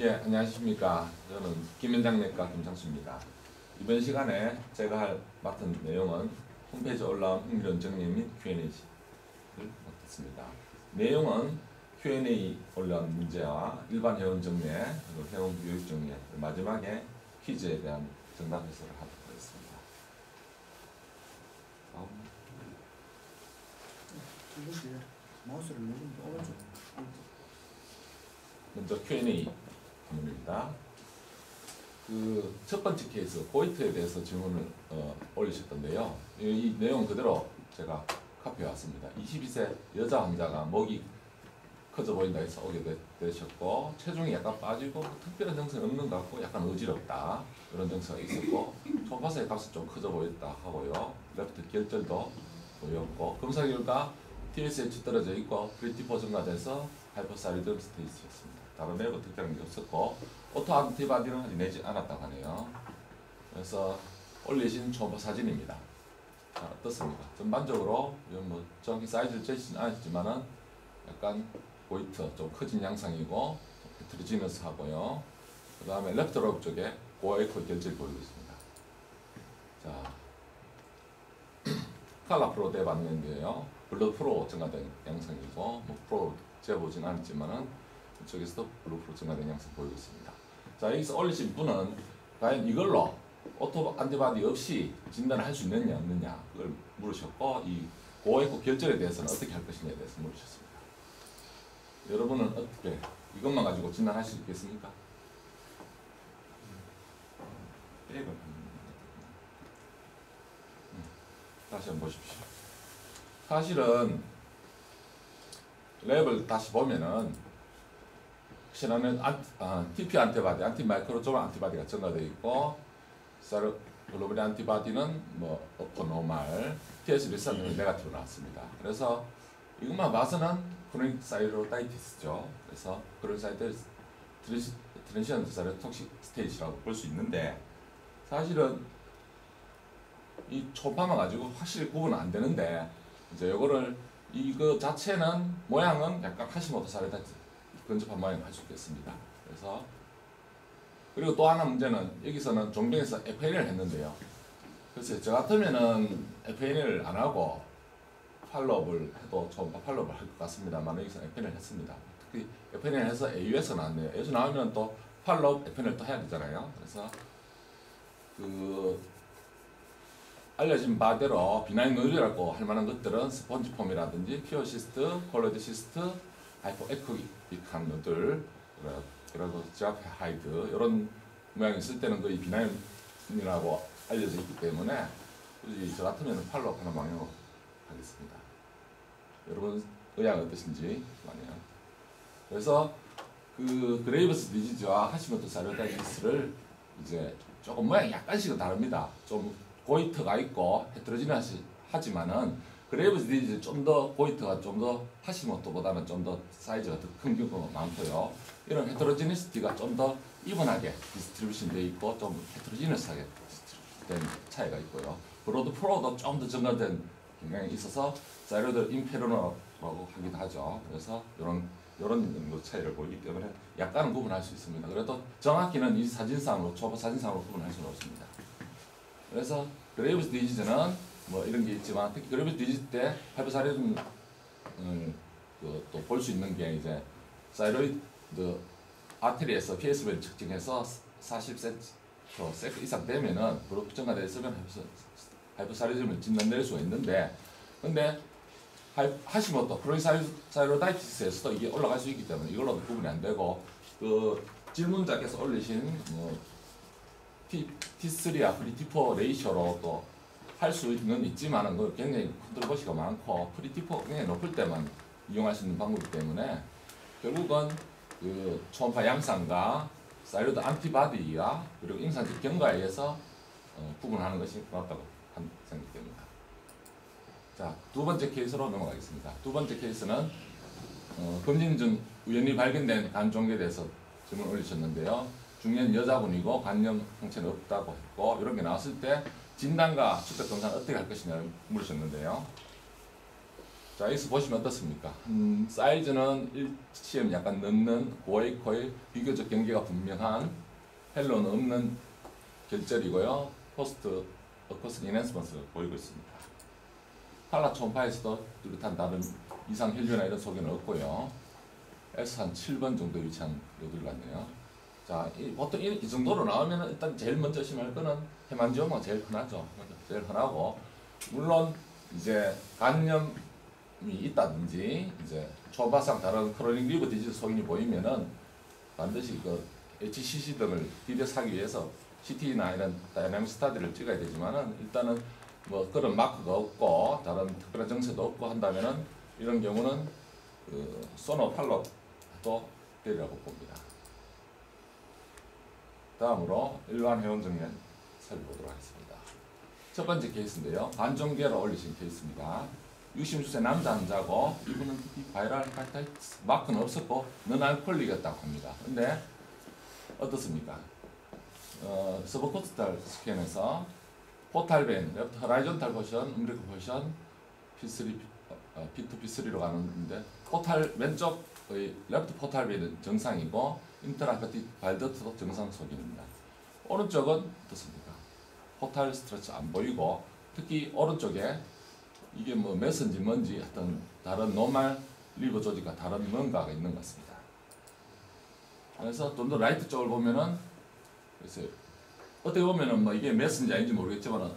예, 안녕하십니까. 저는 김현장 내과 김창수입니다. 이번 시간에 제가 할 맡은 내용은 홈페이지 올라온 흥미론 정리 및 Q&A를 맡았습니다. 내용은 Q&A 올라온 문제와 일반 회원 정리, 그리고 회원 교육 정리, 마지막에 퀴즈에 대한 정답 해설을 하도록 하겠습니다. 오른쪽 먼저 Q&A 입니다. 그 첫 번째 케이스 보이트에 대해서 질문을 어, 올리셨던데요. 이, 이 내용 그대로 제가 카피해 왔습니다. 22세 여자 환자가 목이 커져 보인다 해서 오게 되, 되셨고 체중이 약간 빠지고 특별한 증상이 없는 것 같고 약간 어지럽다 이런 증상이 있었고 초파상의 갑상선은 좀 커져 보였다 하고요. left 결절도 보였고 검사 결과 TSH 떨어져 있고 free T4 증가돼서 hyperthyroidism stage였습니다. 다른 내부 특별한 게 없었고 auto antibody는 아직 내지 않았다고 하네요. 그래서 올리신 초음파 사진입니다. 자, 어떻습니까? 전반적으로 이건 뭐 정확히 사이즈를 재지는 않았지만은 약간 보이트 좀 커진 양상이고 heterogeneous 하고요. 그 다음에 lobe 쪽에 고에코 결절이 보이고 있습니다. 자, color flow 대반면인데요. blood flow 증가된 양상이고 뭐 flow 재보진 않았지만은 이쪽에서도 blood flow 증가된 양상 보이고 있습니다. 자 여기서 올리신 분은 과연 이걸로 auto antibody 없이 진단을 할 수 있느냐 없느냐 그걸 물으셨고 이 고에코 결절에 대해서는 어떻게 할 것이냐에 대해서 물으셨습니다. 여러분은 어떻게 이것만 가지고 진단할 수 있겠습니까? 음, 다시 한번 보십시오. 사실은 lab을 다시 보면은 혹시나는 안, 아, TPO antibody, antimicrosomal antibody가 증가되어 있고 thyroglobulin antibody는 뭐 upper normal, TS 리산은 negative 나왔습니다. 그래서 이것만 봐서는 chronic thyroiditis죠. 그래서 chronic thyroiditis transient thyrotoxic stage라고 볼 수 있는데 사실은 이 초파만 가지고 확실히 구분 안 되는데 이제 요거를 이거 자체는 모양은 약간 카시모토 사이로다이티스 근접한 모양을 할 수 있겠습니다. 그래서 그리고 또 하나 문제는 여기서는 종병에서 FN을 했는데요. 그래서 저 같으면은 FN을 안 하고 팔로업을 해도 초음파 팔로업을 할 것 같습니다만 여기서 FN을 했습니다. 특히 FN을 해서 AU에서 나왔네요. AU에서 나오면 또 팔로업 FN을 또 해야 되잖아요. 그래서 그 알려진 바대로 비나인 노즐이라고 할 만한 것들은 spongiform이라든지 pure cyst, colloid cyst, hyperechoic한 nodule, 그리고 지아하이드 이런 모양이 있을 때는 거의 benign이라고 알려져 있기 때문에 굳이 저 같으면 follow up하는 방향으로 하겠습니다. 여러분 의향 어떠신지 말이에요. 그래서 그 Graves disease와 하시모토 thyroiditis를 이제 조금 모양이 약간씩은 다릅니다. 좀 goiter가 있고 heterogeneous 하지만은 Graves disease 좀더 goiter가 좀더 하시모토보다는 좀 더 사이즈가 더큰 경우가 많고요. 이런 heterogeneity가 좀 더 even하게 distribution 되어 있고 좀 heterogeneous하게 된 차이가 있고요. blood flow도 좀 더 증가된 경향이 있어서 thyroid inferno라고 하기도 하죠. 그래서 이런 이런 정도 차이를 보이기 때문에 약간은 구분할 수 있습니다. 그래도 정확히는 이 사진상으로 초음파 사진상으로 구분할 수는 없습니다. 그래서 Graves disease는 뭐 이런 게 있지만 특히 Graves disease 때 hyperthyroidism을 또볼 수 있는 게 이제 사이로이드 아테리에서 PS를 측정해서 40cm sec 이상 되면은 blood flow 증가되어 있으면 hyperthyroidism을 진단될 수가 있는데 근데 하시모토 chronic thyroiditis에서도 이게 올라갈 수 있기 때문에 이걸로도 구분이 안 되고 그 질문자께서 올리신 뭐 T, T3와 free T4 ratio로 또 할 수는 있지만은 그 굉장히 controversy가 많고 free T4 굉장히 높을 때만 이용할 수 있는 방법이기 때문에 결국은 그 초음파 양상과 thyroid antibody와 그리고 임상적 경과에 의해서 어, 구분하는 것이 맞다고 생각됩니다. 자, 두 번째 케이스로 넘어가겠습니다. 두 번째 케이스는 어, 검진 중 우연히 발견된 간 종류에 대해서 질문 올리셨는데요. 중년 여자분이고 간염 형체는 없다고 했고 이런 게 나왔을 때 진단과 검사는 어떻게 할 것이냐 물으셨는데요. 자, 여기서 보시면 어떻습니까? 음, 사이즈는 1cm 약간 넘는 고에이코의 비교적 경계가 분명한 halo는 없는 결절이고요. posterior acoustic enhancement를 보이고 있습니다. 칼라 초음파에서도 뚜렷한 다른 이상 혈류나 이런 소견은 없고요. S 한 7번 정도 위치한 nodule 같네요. 자, 이, 보통 이, 이 정도로 나오면 일단 제일 먼저 심할 거는 hemangioma 제일 흔하죠. 제일 흔하고 물론 이제 간염이 있다든지 이제 초음파상 다른 chronic liver disease 소견이 보이면은 반드시 그 HCC 등을 DDx하기 위해서 CT나 이런 dynamic study를 찍어야 되지만은 일단은 뭐 그런 마크가 없고 다른 특별한 증세도 없고 한다면은 이런 경우는 그 sono follow도 되리라고 봅니다. 다음으로 일반 회원 증례를 살펴보도록 하겠습니다. 첫 번째 케이스인데요. 반종계로 올리신 케이스입니다. 60세 남자 환자고 이분은 이 viral hepatitis marker는 없었고 non-alcoholic이었다고 합니다. 근데 어떻습니까? 어, subcostal scan에서 portal vein, left horizontal portion, umbilical portion, P3, 어, P2, P3로 가는데 포탈 왼쪽의 left portal vein은 정상이고 intrahepatic bile duct도 정상 소견입니다. 오른쪽은 어떻습니까? portal structure 안 보이고 특히 오른쪽에 이게 뭐 mass인지 뭔지 어떤 다른 normal liver 조직과 다른 뭔가가 있는 것 같습니다. 그래서 좀 더 right 쪽을 보면은 그래서 어떻게 보면은 뭐 이게 mass인지 아닌지 모르겠지만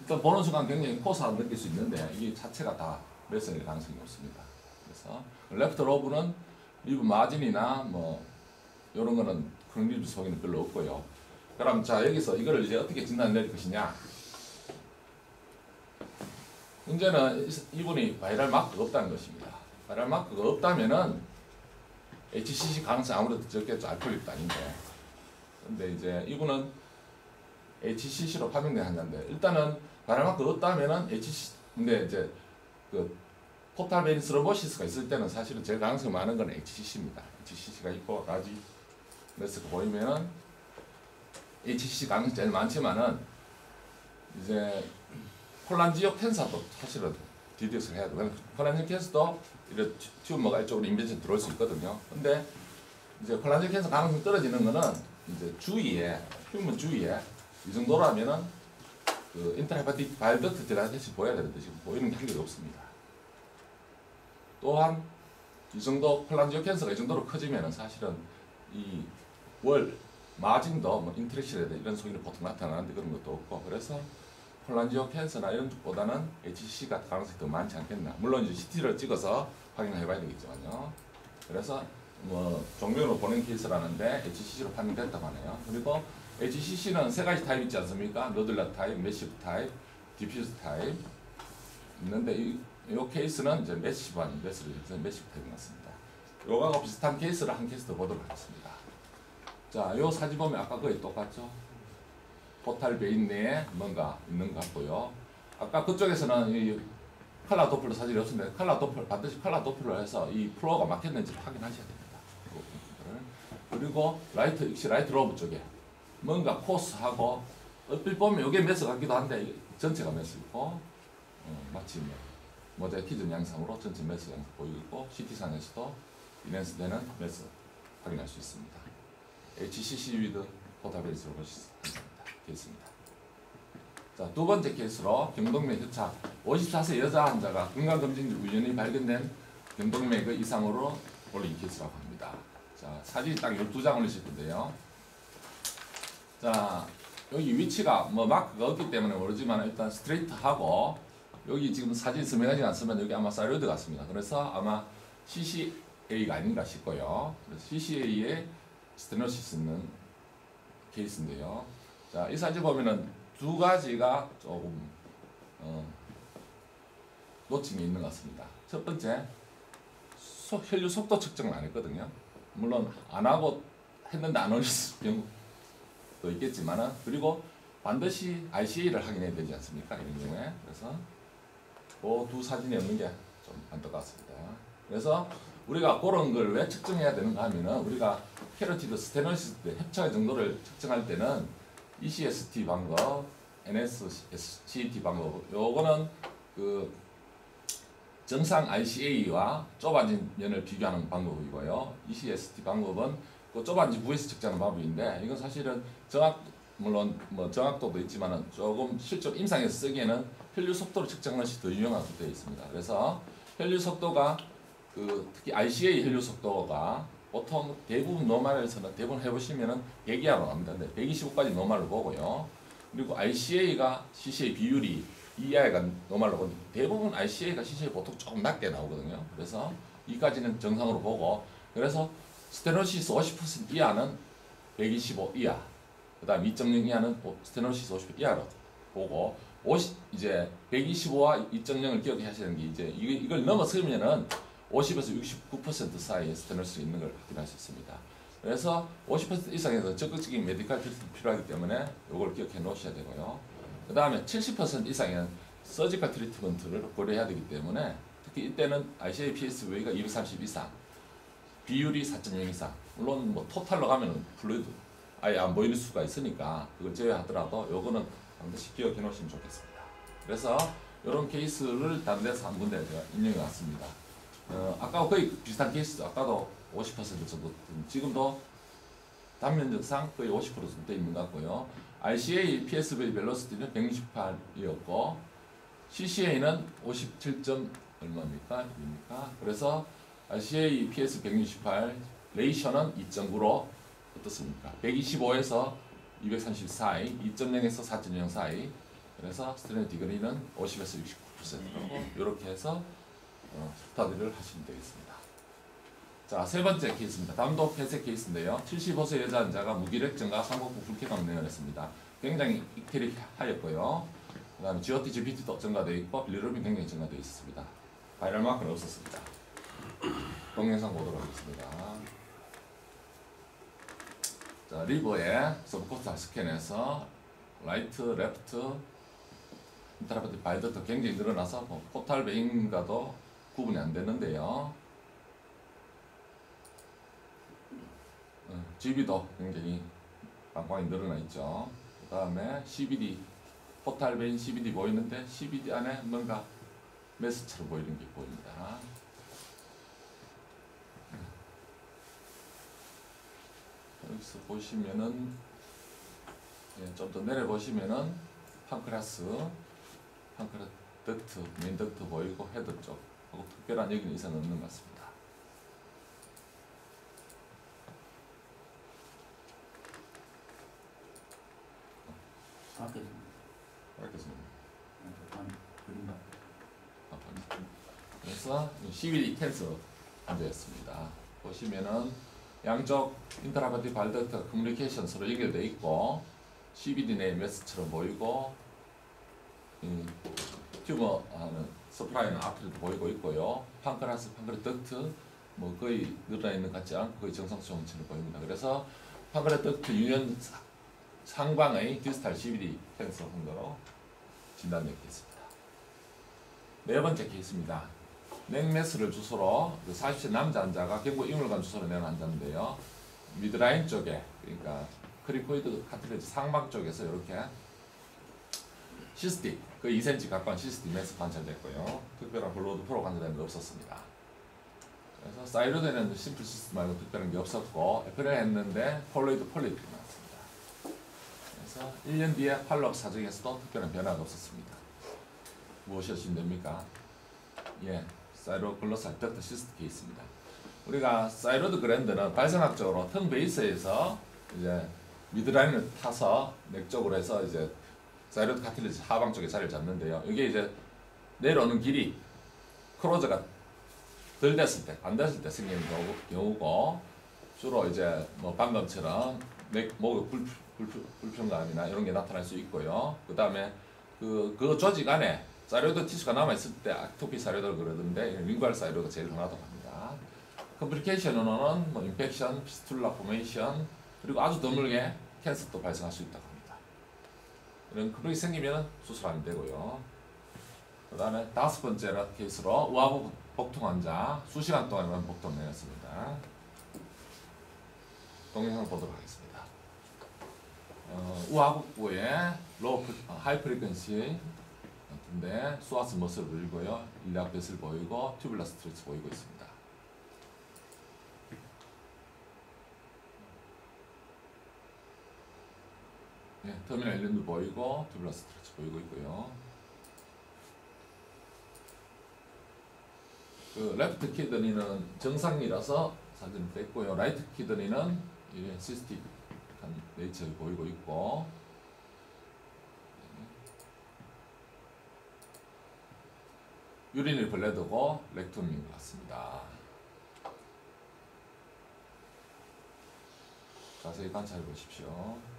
일단 보는 순간 굉장히 coarse하고 느낄 수 있는데 이게 자체가 다 mass일 가능성이 없습니다. 그래서 left lobe는 liver margin이나 뭐 이런 거는 그런 liver 소견은 별로 없고요. 그럼 자 여기서 이거를 이제 어떻게 진단 내릴 것이냐? 문제는 이분이 viral marker가 없다는 것입니다. viral marker가 없다면은 HCC 가능성 아무래도 적겠죠. 알코올도 아닌데. 근데 이제 이분은 HCC로 판명된 환자인데 일단은 viral marker가 없다면은 HCC 근데 이제 그 portal vein thrombosis가 있을 때는 사실은 제일 가능성이 많은 건 HCC입니다. HCC가 있고 large mass가 보이면은 HCC 가능성이 제일 많지만은 이제 cholangio cancer도 사실은 DDx를 해야 돼요. cholangio cancer도 이런 tumor가 이쪽으로 invasion 들어올 수 있거든요. 근데 이제 cholangio cancer 가능성 떨어지는 거는 이제 주위에 휴먼 주위에 이 정도라면은 그 intrahepatic bile duct dilatation이 보여야 되는데 지금 보이는 게 한 개도 없습니다. 또한 이 정도 cholangio cancer가 이 정도로 커지면은 사실은 이 wall margin도 뭐 infiltrated 이런 소견은 보통 나타나는데 그런 것도 없고 그래서 cholangio cancer나 이런 쪽보다는 HCC가 가능성이 더 많지 않겠나. 물론 이제 CT를 찍어서 확인을 해봐야 되겠지만요. 그래서 뭐 종류로 보는 케이스라는데 HCC로 판명됐다고 하네요. 그리고 HCC는 세 가지 타입 있지 않습니까? nodular type, massive type, diffuse type 있는데 이, 이 케이스는 이제 massive 아닌 massive, massive type이 맞습니다. 요거하고 비슷한 케이스를 한 케이스 더 보도록 하겠습니다. 자, 요 사진 보면 아까 거의 똑같죠? portal vein 내에 뭔가 있는 것 같고요. 아까 그쪽에서는 이 color Doppler 사진이 없는데 칼라 도플 반드시 칼라 도플러 해서 이 플로어가 막혔는지 확인하셔야 됩니다. 그 그리고 right 역시 right lobe 쪽에 뭔가 coarse하고 얼핏 보면 이게 mass 같기도 한데 전체가 mass고 어, 마치 뭐 mosaicism 양상으로 전체 mass 양상 보이고 CT상에서도 enhance 되는 mass 확인할 수 있습니다. HCC 위드 포타베이스로 보시습니다. 있습니다. 자, 두 번째 케이스로 경동맥 협착 54세 여자 환자가 건강검진 우연히 발견된 경동맥 이상으로 올린 케이스라고 합니다. 자, 사진이 딱 12장 올리실 건데요. 자, 여기 위치가 뭐 마크가 없기 때문에 모르지만 일단 straight하고 여기 지금 사진 설명하지 않으면 여기 아마 thyroid 같습니다. 그래서 아마 CCA가 아닌가 싶고요. CCA에 stenosis 있는 케이스인데요. 자, 이 사진 보면은 두 가지가 조금 어, 놓친 게 있는 것 같습니다. 첫 번째, 소, 혈류 속도 측정을 안 했거든요. 물론 안 하고 했는데 안 올릴 경우도 있겠지만은 그리고 반드시 ICA를 확인해야 되지 않습니까? 이런 경우에 그래서 그 두 사진이 없는 게 좀 안타깝습니다. 그래서 우리가 그런 걸 왜 측정해야 되는가 하면은 우리가 carotid stenosis 때 협착의 정도를 측정할 때는 ECST 방법, NASCET 방법. 요거는 그 정상 ICA와 좁아진 면을 비교하는 방법이고요. ECST 방법은 그 좁아진 부에서 측정하는 방법인데 이건 사실은 정확 물론 뭐 정확도도 있지만은 조금 실제로 임상에서 쓰기에는 혈류 속도를 측정하는 것이 더 유용하게 되어 있습니다. 그래서 혈류 속도가 그 특히 ICA 혈류 속도가 보통 대부분 노말에서는 대부분 해보시면은 100 이하로 나옵니다. 근데 125까지 노말로 보고요. 그리고 ICA가 CCA 비율이 이하가 normal로 보는데 대부분 ICA가 CCA 보통 조금 낮게 나오거든요. 그래서 이까지는 정상으로 보고 그래서 stenosis 50% 이하는 125 이하 그 다음 2.0 이하는 stenosis 50 이하로 보고 50 이제 125와 2.0을 기억하시는 게 이제 이걸 넘어서면은 50에서 69% 사이에 stenosis 있는 걸 확인할 수 있습니다. 그래서 50% 이상에서 적극적인 medical treatment 필요하기 때문에 이걸 기억해 놓으셔야 되고요. 그 다음에 70% 이상의 surgical treatment를 고려해야 되기 때문에 특히 이때는 ICA PSV가 230 이상, 비율이 4.0 이상, 물론 뭐 total로 가면은 flow가 아예 안 보일 수가 있으니까 그걸 제외하더라도 요거는 반드시 기억해 놓으시면 좋겠습니다. 그래서 이런 케이스를 다른 데서 한 군데 제가 인용해 왔습니다. 어, 아까 거의 비슷한 케이스, 아까도 50% 정도, 지금도 단면적상 거의 50% 정도 돼 있는 것 같고요. RCA PSV 벨로시티는 168이었고 CCA는 57. 얼마입니까? 입니까? 그래서 RCA PS 168 레이셔는 2.9로 어떻습니까? 125에서 230 사이, 2.0에서 4.0 사이. 그래서 스트레스 디그리는 50에서 69%고 이렇게 해서 어, study를 하시면 되겠습니다. 자, 세 번째 케이스입니다. 담도 폐쇄 케이스인데요. 75세 여자 환자가 무기력증과 상복부 불쾌감 내원했습니다. 굉장히 icteric하였고요. 그 다음에 GOT, GPT도 증가되어 있고 빌리루빈 굉장히 증가되어 있습니다. viral marker는 없었습니다. 동영상 보도록 하겠습니다. 자, liver의 subcostal scan에서 right, left, 인터라프트 바이더도 굉장히 늘어나서 뭐 포탈 베인과도 구분이 안 되는데요. 어, GB도 굉장히 빵빵히 늘어나 있죠. 그 다음에 CBD, 포탈 베인 CBD 보이는데 CBD 안에 뭔가 메스처럼 보이는 게 보입니다. 여기서 보시면은 예, 좀더 내려 보시면은 판크라스, 판크라 덕트, 메인 덕트 보이고 헤드 쪽 하고 특별한 여기는 이상 없는 것 같습니다. 밖에 이렇게 씁니다. 한 그림바 아, 그래서 CBD 캔서 문제였습니다. 보시면은 양쪽 intrahepatic bile duct communication 서로 연결돼 있고 CBD 내 mass처럼 보이고 이 tumor 하는 supply하는 artery도 보이고 있고요. pancreas, pancreatic duct 뭐 거의 늘어나 있는 것 같지 않고 거의 정상 소견처럼 보입니다. 그래서 pancreatic duct 유연 사- 상방의 distal CBD cancer 정도로 진단되겠습니다. 네 번째 케이스입니다. neck mass를 주소로 그 40세 남자 환자가 경부 이물감 주소로 낸 환자인데요. midline 쪽에 그러니까 cricoid cartilage 상방 쪽에서 이렇게 cystic 그 2cm 가까운 cystic mass 관찰됐고요. 특별한 blood flow 관찰된 게 없었습니다. 그래서 thyroid에는 simple cyst 말고 특별한 게 없었고 FNA를 했는데 폴로이드 폴리ፕ이 나왔습니다. 그래서 1년 뒤에 follow-up 사진에서도 특별한 변화가 없었습니다. 무엇이었으면 됩니까? 예, thyroglossal duct cyst 케이스입니다. 우리가 thyroid gland는 발생학적으로 tongue base에서 이제 midline을 타서 neck 쪽으로 해서 이제 thyroid cartilage 하방 쪽에 자리를 잡는데요. 이게 이제 내려오는 길이 closure가 덜 됐을 때, 안 됐을 때 생기는 경우- 경우고 주로 이제 뭐 방금처럼 neck 목의 불, 불, 불편감이나 이런 게 나타날 수 있고요. 그 다음에 그, 그 조직 안에 thyroid tissue가 남아있을 때 ectopic thyroid를 그러던데 lingual thyroid가 제일 흔하다고 합니다. complication으로는 뭐 infection, fistula formation 그리고 아주 드물게 cancer도 발생할 수 있다고. 이런 게 생기면 수술하면 되고요. 그 다음에 다섯 번째 케이스로 우하부 복통 환자 수시간 동안만 복통 내렸습니다. 동영상 보도록 하겠습니다. 어, 우하복부에 low, 어, high frequency 근데 psoas muscle 보이고요. vessel 보이고 tubular structure 보이고 있습니다. 네, terminal ileum도 보이고 tubular structure 보이고 있고요. 그 left kidney는 정상이라서 사진을 뺐고요. right kidney는 이 시스틱한 네이처가 보이고 있고 유리닐 블레드고 렉툼인 것 같습니다. 자세히 관찰해 보십시오.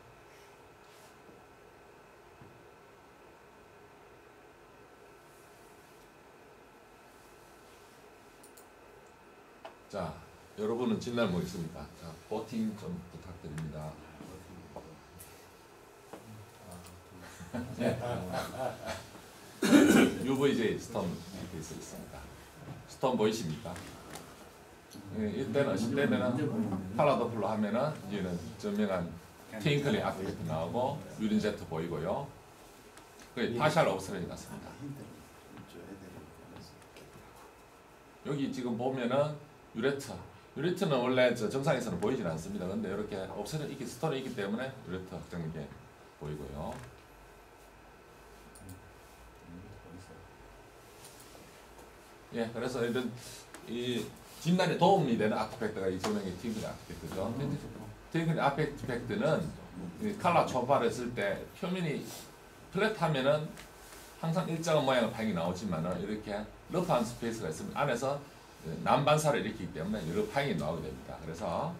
자, 여러분은 진단 뭐 있습니까? 자, voting 좀 부탁드립니다. UVJ stone 이렇게 있어 있습니다. stone 보이십니까? 예, 이때는 이때는 color Doppler로 하면은 이제는 저명한 twinkling artifact 나오고 urine jet 보이고요. 그 partial obstruction 같습니다. 여기 지금 보면은 ureter ureter는 원래 저 정상에서는 보이진 않습니다. 근데 이렇게 obstruction 있기 stone이 있기 때문에 ureter 확장된 게 보이고요. 예, 그래서 이런 이 진단에 도움이 되는 artifact가 이 저명한 twinkling artifact죠. twinkling artifact는 이 칼라 초음파를 했을 때 표면이 flat하면은 항상 일정한 모양의 파형이 나오지만은 이렇게 rough한 surface가 있으면 안에서 난반사를 일으키기 때문에 여러 파형이 나오게 됩니다. 그래서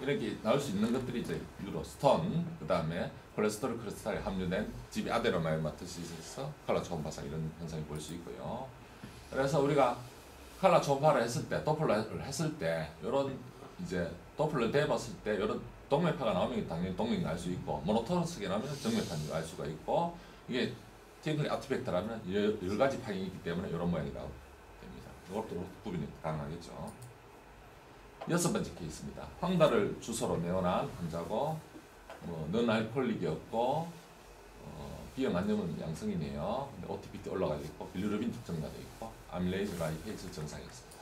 이렇게 나올 수 있는 것들이 이제 ureter stone, 그 다음에 콜레스테롤 crystal이 함유된 GB adenomyomatosis에서 칼라 초음파상 이런 현상이 볼 수 있고요. 그래서 우리가 칼라 초음파를 했을 때, Doppler를 했을 때, 이런 이제 Doppler 대봤을 때 이런 동맥파가 나오면 당연히 동맥이 알 수 있고 monotonous하게 나오면 정맥파인 알 수가 있고 이게 twinkling artifact라면 여러, 가지 파형이 있기 때문에 이런 모양이 나오게 됩니다. 이것도 구분이 가능하겠죠. 여섯 번째 케이스입니다. 황달을 주소로 내원한 환자고 뭐 non-alcoholic이었고 어, B형 간염은 양성이네요. OT PT 올라가 있고 bilirubin 돼 있고 amylase lipase 정상이었습니다.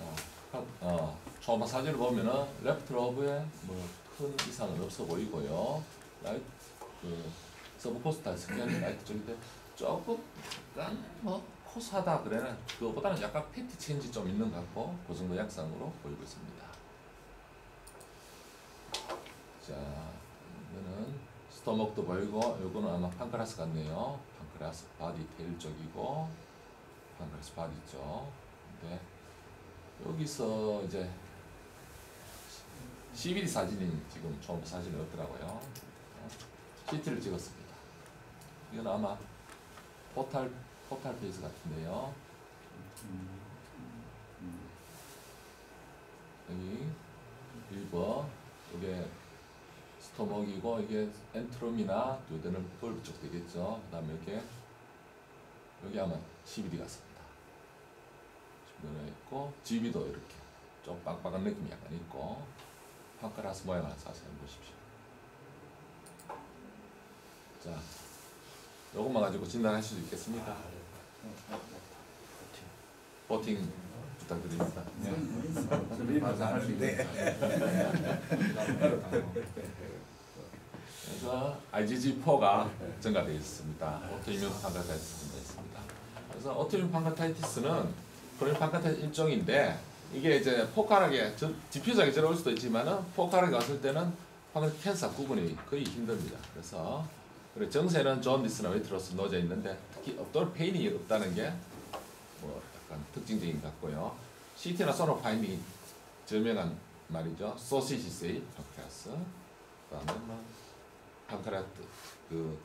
어, 어, 초음파 사진을 보면은 left lobe에 뭐 큰 이상은 없어 보이고요. right 그 subcostal scan right 쪽인데 조금 약간 뭐 coarse하다 그래는 그거보다는 약간 fatty change 좀 있는 것 같고 그 정도 양상으로 보이고 있습니다. 자, 이거는 stomach도 보이고 요거는 아마 pancreas 같네요. pancreas body tail 쪽이고 pancreas body 쪽. 근데 여기서 이제 CBD 사진이 지금 처음 사진이 없더라고요. CT를 찍었습니다. 이건 아마 portal portal phase 같은데요. 여기 1번 이게 stomach이고 이게 antrum이나 요대는 bulb 쪽 되겠죠. 그 다음에 이렇게 여기 아마 CBD 같습니다. CBD가 있고 GB도 이렇게 좀 빵빵한 느낌이 약간 있고 판크라스 모양을 자세히 보십시오. 자, 요것만 가지고 진단할 수 있겠습니까? 버팅 부탁드립니다. 네. 그래서 IgG4가 증가되어 있습니다. 오토이뮨 판카타이티스가 있습니다. 그래서 autoimmune pancreatitis는 chronic pancreatitis 일종인데 이게 이제 포칼하게 디퓨저하게 들어올 수도 있지만은 포칼하게 왔을 때는 pancreatitis cancer 구분이 거의 힘듭니다. 그래서 그리고 증세는 jaundice나 weight loss 놓여 있는데 특히 abdominal pain이 없다는 게 뭐 약간 특징적인 것 같고요. CT나 sono finding이 저명한 말이죠. sausage shape pancreas 그다음에 뭐 pancreat 그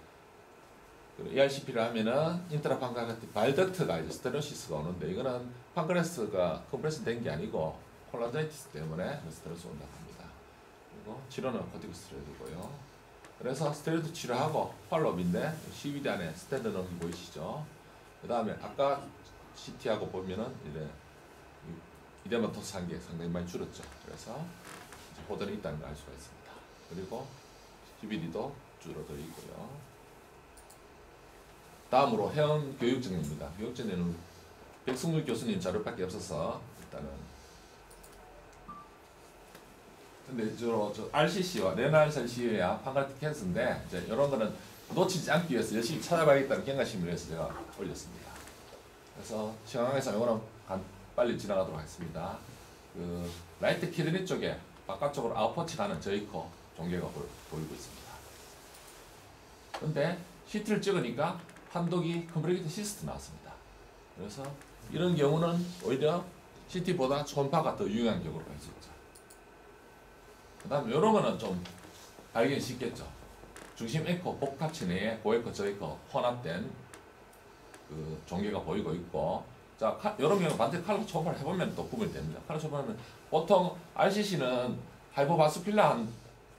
ERCP를 하면은 intrapancreatic bile duct가 이제 stenosis가 오는데 이거는 pancreas가 compress 된 게 아니고 cholangitis 때문에 stenosis 온다고 합니다. 그리고 치료는 corticosteroid고요. 그래서 스테로이드 치료하고 follow up인데 CBD 안에 스탠드 넣기 보이시죠? 그 다음에 아까 CT하고 보면은 이래 edematous 한게 상당히 많이 줄었죠. 그래서 이제 호전이 있다는 걸 알 수가 있습니다. 그리고 CBD도 줄어들고요. 다음으로 회원 교육정리입니다. 교육정리는 백승률 교수님 자료밖에 없어서 일단은 근데 주로 저 RCC와 레날셀 시위와 판가티캔스인데 이제 이런 거는 놓치지 않기 위해서 열심히 찾아봐야겠다는 경각심을 위해서 제가 올렸습니다. 그래서 시황에서 이거는 간- 빨리 지나가도록 하겠습니다. 그 right kidney 쪽에 바깥쪽으로 outpouching 하는 저에코 종괴가 보, 보이고 있습니다. 근데 CT를 찍으니까 판독이 complicated cyst 나왔습니다. 그래서 이런 경우는 오히려 CT보다 초음파가 더 유용한 경우로 있죠. 그 다음에 이런 거는 좀 발견이 쉽겠죠. 중심 에코 복합체 내에 고에코 저에코 혼합된 그 종개가 보이고 있고 자 칼, 이런 경우 반대 칼로 초음파를 해보면 또 구분이 됩니다. 칼로 초음파는 보통 RCC는 하이퍼바스필라한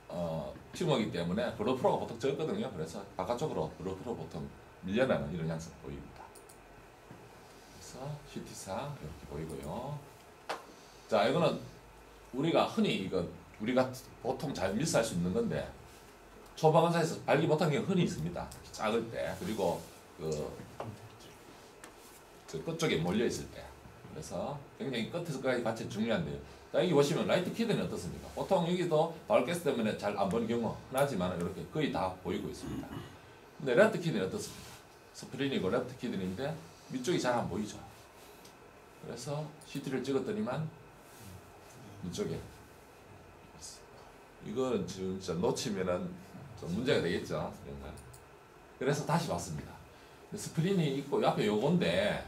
어, 튜머이기 때문에 블러프로가 보통 적거든요. 그래서 바깥쪽으로 블러프로 보통 밀려나는 이런 양상 보입니다. 그래서 CT상 이렇게 보이고요. 자 이거는 우리가 흔히 이거 우리가 보통 잘 미스할 수 있는 건데 초음파에서 발견 못한 경우 흔히 있습니다. 작을 때 그리고 그, 저 끝쪽에 몰려 있을 때 그래서 굉장히 끝에서까지 같이 중요한데요. 자 여기 보시면 right kidney는 어떻습니까? 보통 여기도 bowel gas 때문에 잘 안 보는 경우 흔하지만 이렇게 거의 다 보이고 있습니다. 근데 left kidney는 어떻습니까? spleen이고 left kidney인데 위쪽이 잘 안 보이죠. 그래서 CT를 찍었더니만 위쪽에 이거는 진짜 놓치면은 좀 문제가 되겠죠. 그래서 다시 봤습니다. spleen이 있고 옆에 요건데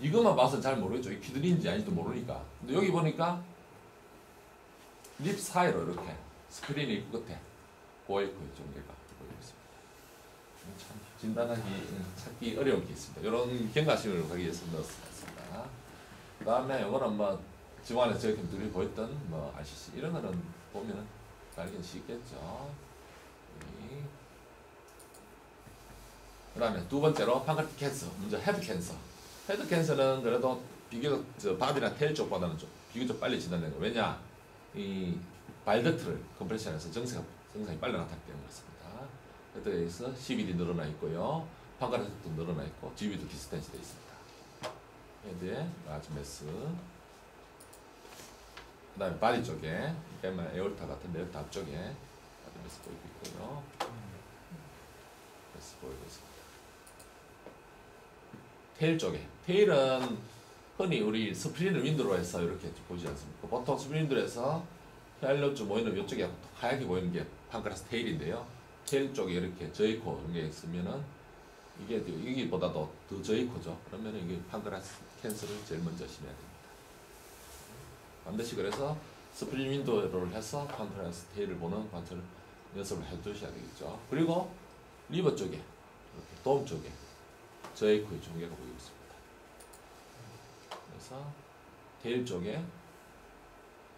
이것만 봐서 잘 모르겠죠. 이 kidney인지 아닌지도 모르니까. 근데 여기 보니까 rib 사이로 이렇게 spleen이 있고 끝에 고에코 종괴가 보이고 있습니다. 참 진단하기 찾기 어려운 게 있습니다. 이런 경각심을 갖기 위해서 넣었습니다. 그 다음에 이거는 뭐 지난번에 저희 들이 보였던 뭐 RCC 이런 거는 보면은 발견 쉽겠죠. 그 다음에 두 번째로 pancreatic cancer, 먼저 head cancer. head cancer는 그래도 비교적 저 body나 tail 쪽보다는 좀 비교적 빨리 진단되는 거. 왜냐? 이 bile duct를 compression해서 증세가 증상이 빨리 나타나기 때문에 그렇습니다. head에서 CBD 늘어나 있고요. 판가르도 늘어나 있고 GB도 distended 되어 있습니다. head에 large mass 그 다음에 body 쪽에 SMA aorta 같은 aorta 앞쪽에 mass 보이고 있고요. mass 보이고 있습니다. tail 쪽에 tail은 흔히 우리 spleen을 window로 해서 이렇게 보지 않습니까? 보통 spleen window에서 hilus 모이는 이쪽에 하얗게 보이는 게 pancreas tail인데요. tail 쪽에 이렇게 저에코 이런 게 있으면은 이게 여기보다도 더 저에코죠. 그러면 이게 pancreas cancer를 제일 먼저 의심해야 됩니다. 반드시 그래서 spleen window를 해서 pancreas tail을 보는 관찰을 연습을 해두셔야 되겠죠. 그리고 liver 쪽에 이렇게 dome 쪽에 저에코의 종괴가 보이고 있습니다. 그래서 tail 쪽에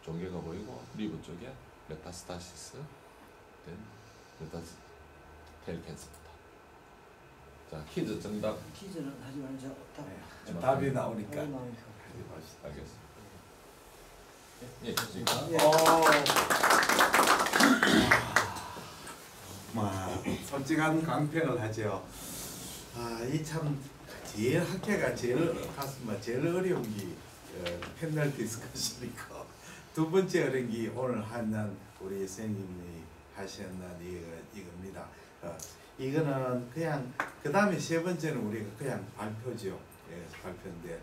종괴가 보이고 liver 쪽에 metastasis 된 pancreas tail cancer입니다. 자 퀴즈 정답 퀴즈는 하지만 저 답. 네, 답이 나오니까 답이 나오니까. 예, 예. 뭐 솔직한 강평을 하죠. 아, 이 참 제일 학회가 제일 가슴 제일 어려운 게 어, 패널 디스커션이고 두 번째 어려운 게 오늘 하는 우리 선생님이 하셨는 이거 이겁니다. 어, 이거는 그냥 그 다음에 세 번째는 우리가 그냥 발표죠. 예, 발표인데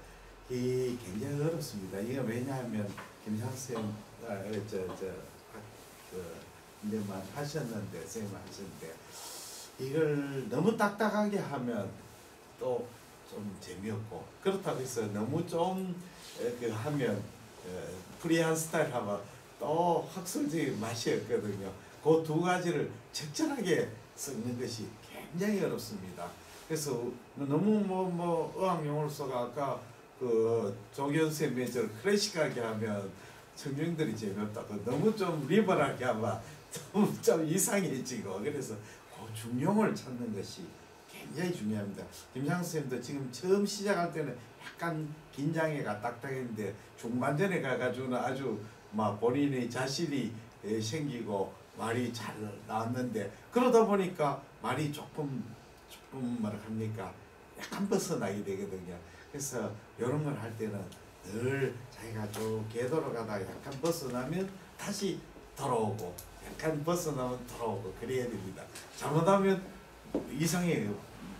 이 굉장히 어렵습니다. 이거 왜냐하면 김상 쌤, 아, 저저 그 이제만 하셨는데 선생님 하셨는데 이걸 너무 딱딱하게 하면 또 좀 재미없고 그렇다고 해서 너무 좀그 하면 어, 프리한 스타일 하면 또 학술적인 맛이 없거든요. 그 두 가지를 적절하게 섞는 것이 굉장히 어렵습니다. 그래서 너무 뭐뭐 의학 용어를 써가 아까 그 조견 쌤이 저 클래식하게 하면 청중들이 재미없다고 너무 좀 리버럴하게 하면 좀, 좀 이상해지고 그래서 그 중용을 찾는 것이 굉장히 중요합니다. 김상 쌤도 지금 처음 시작할 때는 약간 긴장해가 딱딱했는데 중반전에 가가지고는 아주 막 본인의 자신이 에, 생기고 말이 잘 나왔는데 그러다 보니까 말이 조금 조금 뭐라 합니까 약간 벗어나게 되거든요. 그래서 이런 걸 할 때는 늘 자기가 쭉 궤도로 가다가 약간 벗어나면 다시 돌아오고 약간 벗어나면 돌아오고 그래야 됩니다. 잘못하면 이상에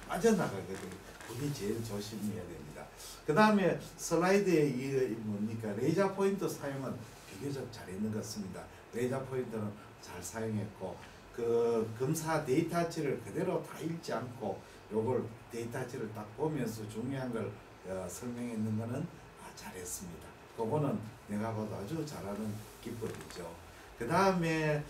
빠져나가거든요. 그게 제일 조심해야 됩니다. 그 다음에 슬라이드에 이 뭡니까 레이저 포인트 사용은 비교적 잘했는 것 같습니다. 레이저 포인트는 잘 사용했고 그 검사 데이터치를 그대로 다 읽지 않고 요걸 데이터치를 딱 보면서 중요한 걸 어, 설명했는 거는 아, 잘했습니다. 그거는 내가 봐도 아주 잘하는 기법이죠. 그 다음에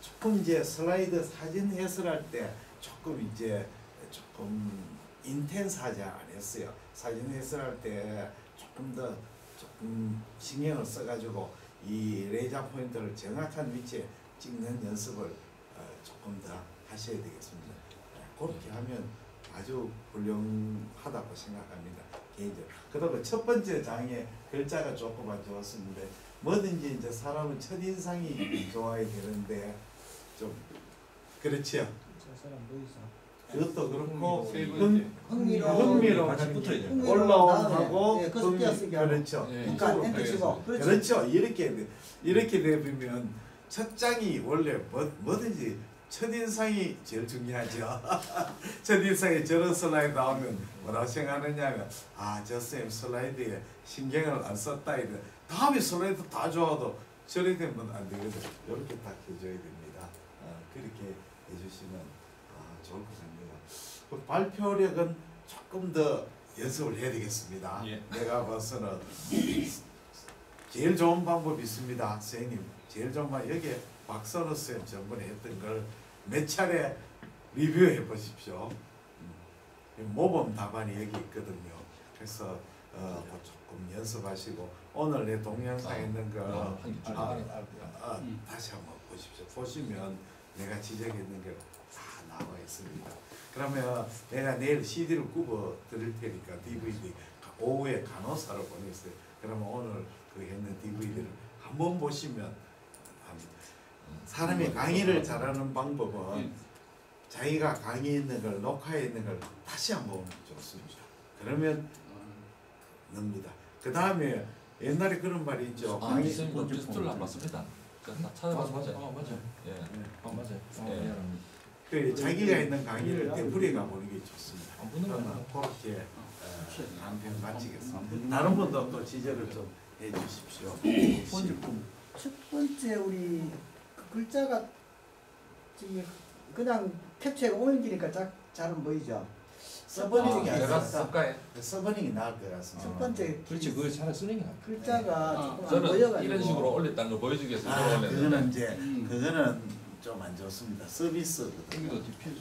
조금 이제 슬라이드 사진 해설할 때 조금 이제 조금 인텐스하지 않았어요. 사진 해설할 때 조금 더 조금 신경을 써가지고 이 레이저 포인트를 정확한 위치에 찍는 연습을 어, 조금 더 하셔야 되겠습니다. 그렇게 하면 아주 훌륭하다고 생각합니다. 개인적으로. 그리고 첫 번째 장에 글자가 조금 안 좋았었는데 뭐든지 이제 사람은 첫 인상이 좋아야 되는데 좀 그렇지요. 뭐? 그것도 그렇고 세 흥, 번째. 흥미로운 흥미로운 같이 게 붙어야 돼요. 띄어쓰기 하고. 그렇죠. 예. 그러니까. 그렇죠. 이렇게 돼- 이렇게 되면 첫 장이 원래 뭐, 뭐든지 첫인상이 제일 중요하죠. 첫인상에 저런 슬라이드 나오면 뭐라고 생각하느냐면 아 저 쌤 슬라이드에 신경을 안 썼다 이래. 다음에 슬라이드 다 좋아도 저래 되면 안 되거든. 이렇게 딱 해줘야 됩니다. 어, 그렇게 해주시면 아, 좋을 것 같네요. 그 발표력은 조금 더 연습을 해야 되겠습니다. 예. 내가 봐서는 제일 좋은 방법이 있습니다. 선생님. 제일 좋은 방법 여기에 쌤 전번에 했던 걸 몇 차례 리뷰해 보십시오. 음. 모범 답안이 여기 있거든요. 그래서 어, 그거 조금 연습하시고 오늘 내 동영상에 있는 거 줄. 아, 아, 아, 음. 다시 한번 보십시오. 보시면 내가 지적했는 게 다 나와 있습니다. 그러면 내가 내일 CD를 굽어 드릴 테니까 DVD 오후에 간호사로 보냈어요. 그러면 오늘 그 했는 DVD를 한번 보시면. 사람이 강의를 잘하는 방법은 예. 자기가 강의했는 걸 녹화했는 걸 다시 한번 좋습니다. 그러면 늡니다. 그 다음에 옛날에 그런 말이 있죠. 아, 강의 선생님 그 디스플레이 안 봤습니다. 다 찾아봐서 맞아, 맞아요. 맞아. 어, 맞아. 예. 어, 맞아요. 어, 예. 그 자기가 있는 강의를 되풀이가 보는 게 좋습니다. 거 그러면? 그렇게 어, 한편 마치겠습니다. 다른 분도 또 지적을 좀 해주십시오. 첫 번째 우리 그 글자가 지금 그냥 캡처해 옮기니까 잘, 잘은 보이죠. 서버닝이 아, 쓸까요? 서버닝이 나을 것 같습니다. 첫 번째 그렇지, 그걸 차라리 쓰는 게 낫다. 글자가 아, 조금 안 저는 보여가지고 이런 식으로 올렸다는 걸 보여주기 위해서 아, 이걸 그거는 올렸는데 이제 음. 그거는 좀 안 좋습니다. 서비스. 여기도 디퓨즈.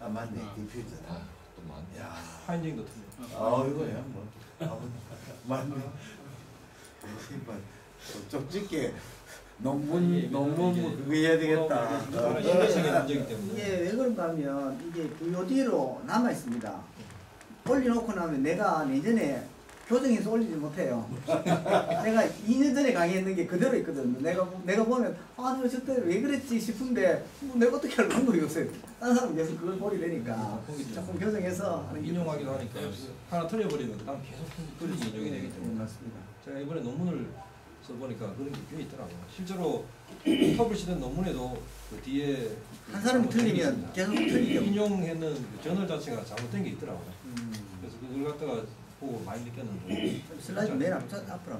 아 맞네, 아. diffuse. 아, 또 많네. 야, finding도 틀려. 아 이거야 뭐. 아, 맞네. 이번 좀 적게 논문 논문 뭐 그거 해야 되겠다. 다른 인간적인 문제이기 때문에. 이게 왜 그런가 하면 이게 VOD로 남아 있습니다. 올려놓고 나면 내가 내년에 교정해서 올리지 못해요. 내가 2년 전에 강의했는 게 그대로 있거든. 내가 내가 보면 아 내가 저때 왜 그랬지 싶은데 뭐 내가 어떻게 할 방법이 없어요. 다른 사람 계속 그걸 좀 조금 교정해서 하는 게 인용하기도 하니까 하나 틀려버리면 그다음 계속 틀리지 인용이 되기 네, 때문에. 맞습니다. 제가 이번에 논문을 써보니까 그런 게 꽤 있더라고요. 실제로 퍼블시된 논문에도 그 뒤에 한 사람이 틀리면. 계속 틀리죠. 인용했는 그 저널 자체가 잘못된 게 있더라고요. 음. 그래서 그걸 갖다가 보고 많이 느꼈는데 슬라이드 맨 앞, 앞으로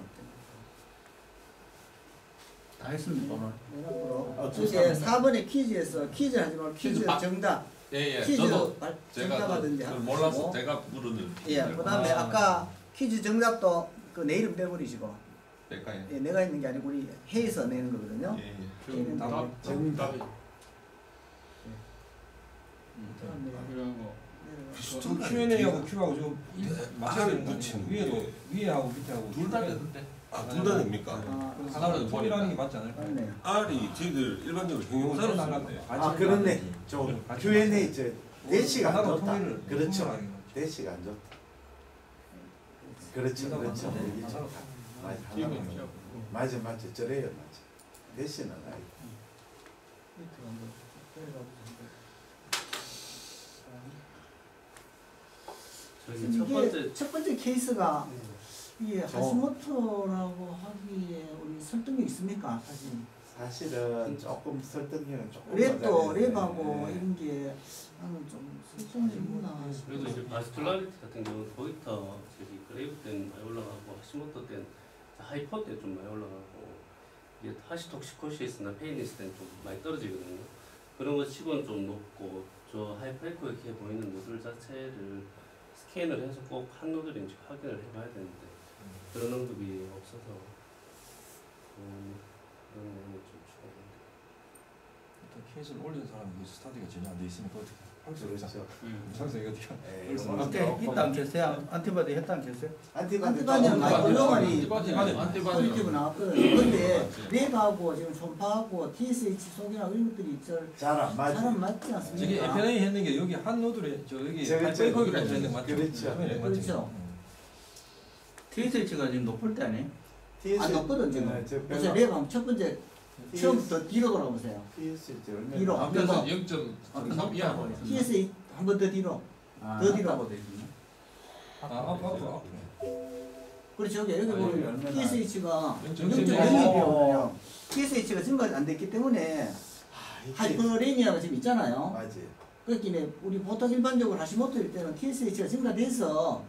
다 했습니다 오늘. 맨 앞으로 아, 이제 죄송합니다. 4번에 퀴즈에서 퀴즈 하지 말고 퀴즈 퀴즈 바- 정답 예, 예. 퀴즈 저도 발- 제가 정답하든지 그, 그 하고. 몰라서 제가 부르는 예, 그 다음에 아. 아까 퀴즈 정답도 그 내 이름 빼버리시고 될까요? 예, 내가 있는 게 아니고 우리 회에서 내는 거거든요. 예, 예. 그 다음 정답. 그리고 그 Q&A하고 Q하고 지금 이- 맞춰야 거 아니에요? 위에도 위에하고 밑에하고 둘다 되는데? 아, 둘 다 됩니까? 아, 그래서 하나로 통일하는 게 맞지 않을까? 맞네요. R이 저희들 일반적으로 형용사로 쓰는데 아 그렇네. 저 Q&A 저 대시가 안 좋다. 통일을 그렇죠. 거. 대시가 안 좋다. 그렇죠, 그렇죠. 맞아, 지금 하나만 시작. 맞아, 맞아. 저래요, 맞아. 대시는 아니. 저기 첫 번째 이게 첫 번째 케이스가 이게 저- 하시모토라고 하기에 우리 설득력 있습니까 사실 사실은 조금 설득력은 조금 lab도 모자라요. lab하고 네. 이런 게 나는 좀 설득력이 있나 그래도 이제 vascularity 같은 경우는 거기부터 저기 Graves 때는 많이 올라가고 하시모토 때는 hyper 때 좀 많이 올라가고 이게 hashitoxicosis나 painless 때는 좀 많이 떨어지거든요. 그런 거 치고는 좀 높고 저 하이퍼에코 이렇게 보이는 nodule 자체를 스캔을 해서 꼭 한 nodule인지 확인을 해봐야 되는데 그런 언급이 없어서 음, 그런 내용이 좀 추가됩니다. 일단 케이스를 올린 사람이 그 study가 전혀 안 돼 있으니까 어떻게. 그렇죠. 네, 있다 안 계세요? antibody 했다 안 계세요? antibody antibody는 positive 나왔거든요 근데 lab하고 지금 초음파하고 TSH 소견이나 이런 것들이 잘안 맞지. 잘안 맞지 저기 않습니까? FNA 했는 게 여기 한 노드에 저 여기 저기, 거기가 저기, 들어있는 거 맞죠? 그렇죠. 그렇죠. 음. TSH가 지금 높을 때 아니에요? 안 높거든 지금 네, 저 그래서 랩하면 첫 번째 처음부터 뒤로 돌아보세요 TS 이제 얼마나 뒤로. 앞에서 그래서- 0.3 이하 TSH 한번 더 뒤로 아, 더 뒤로. 아까보다 있네. 아, 앞, 앞으로, 앞으로. 그렇죠 여기 여기 아, 보면 얼마나- TSH가 0.0 0.0이면 TSH가 증가가 안 됐기 때문에 아, 이게 hyperemia가 지금 있잖아요 맞지. 그렇기 때문에 우리 보통 일반적으로 하시모토일 때는 TSH가 증가돼서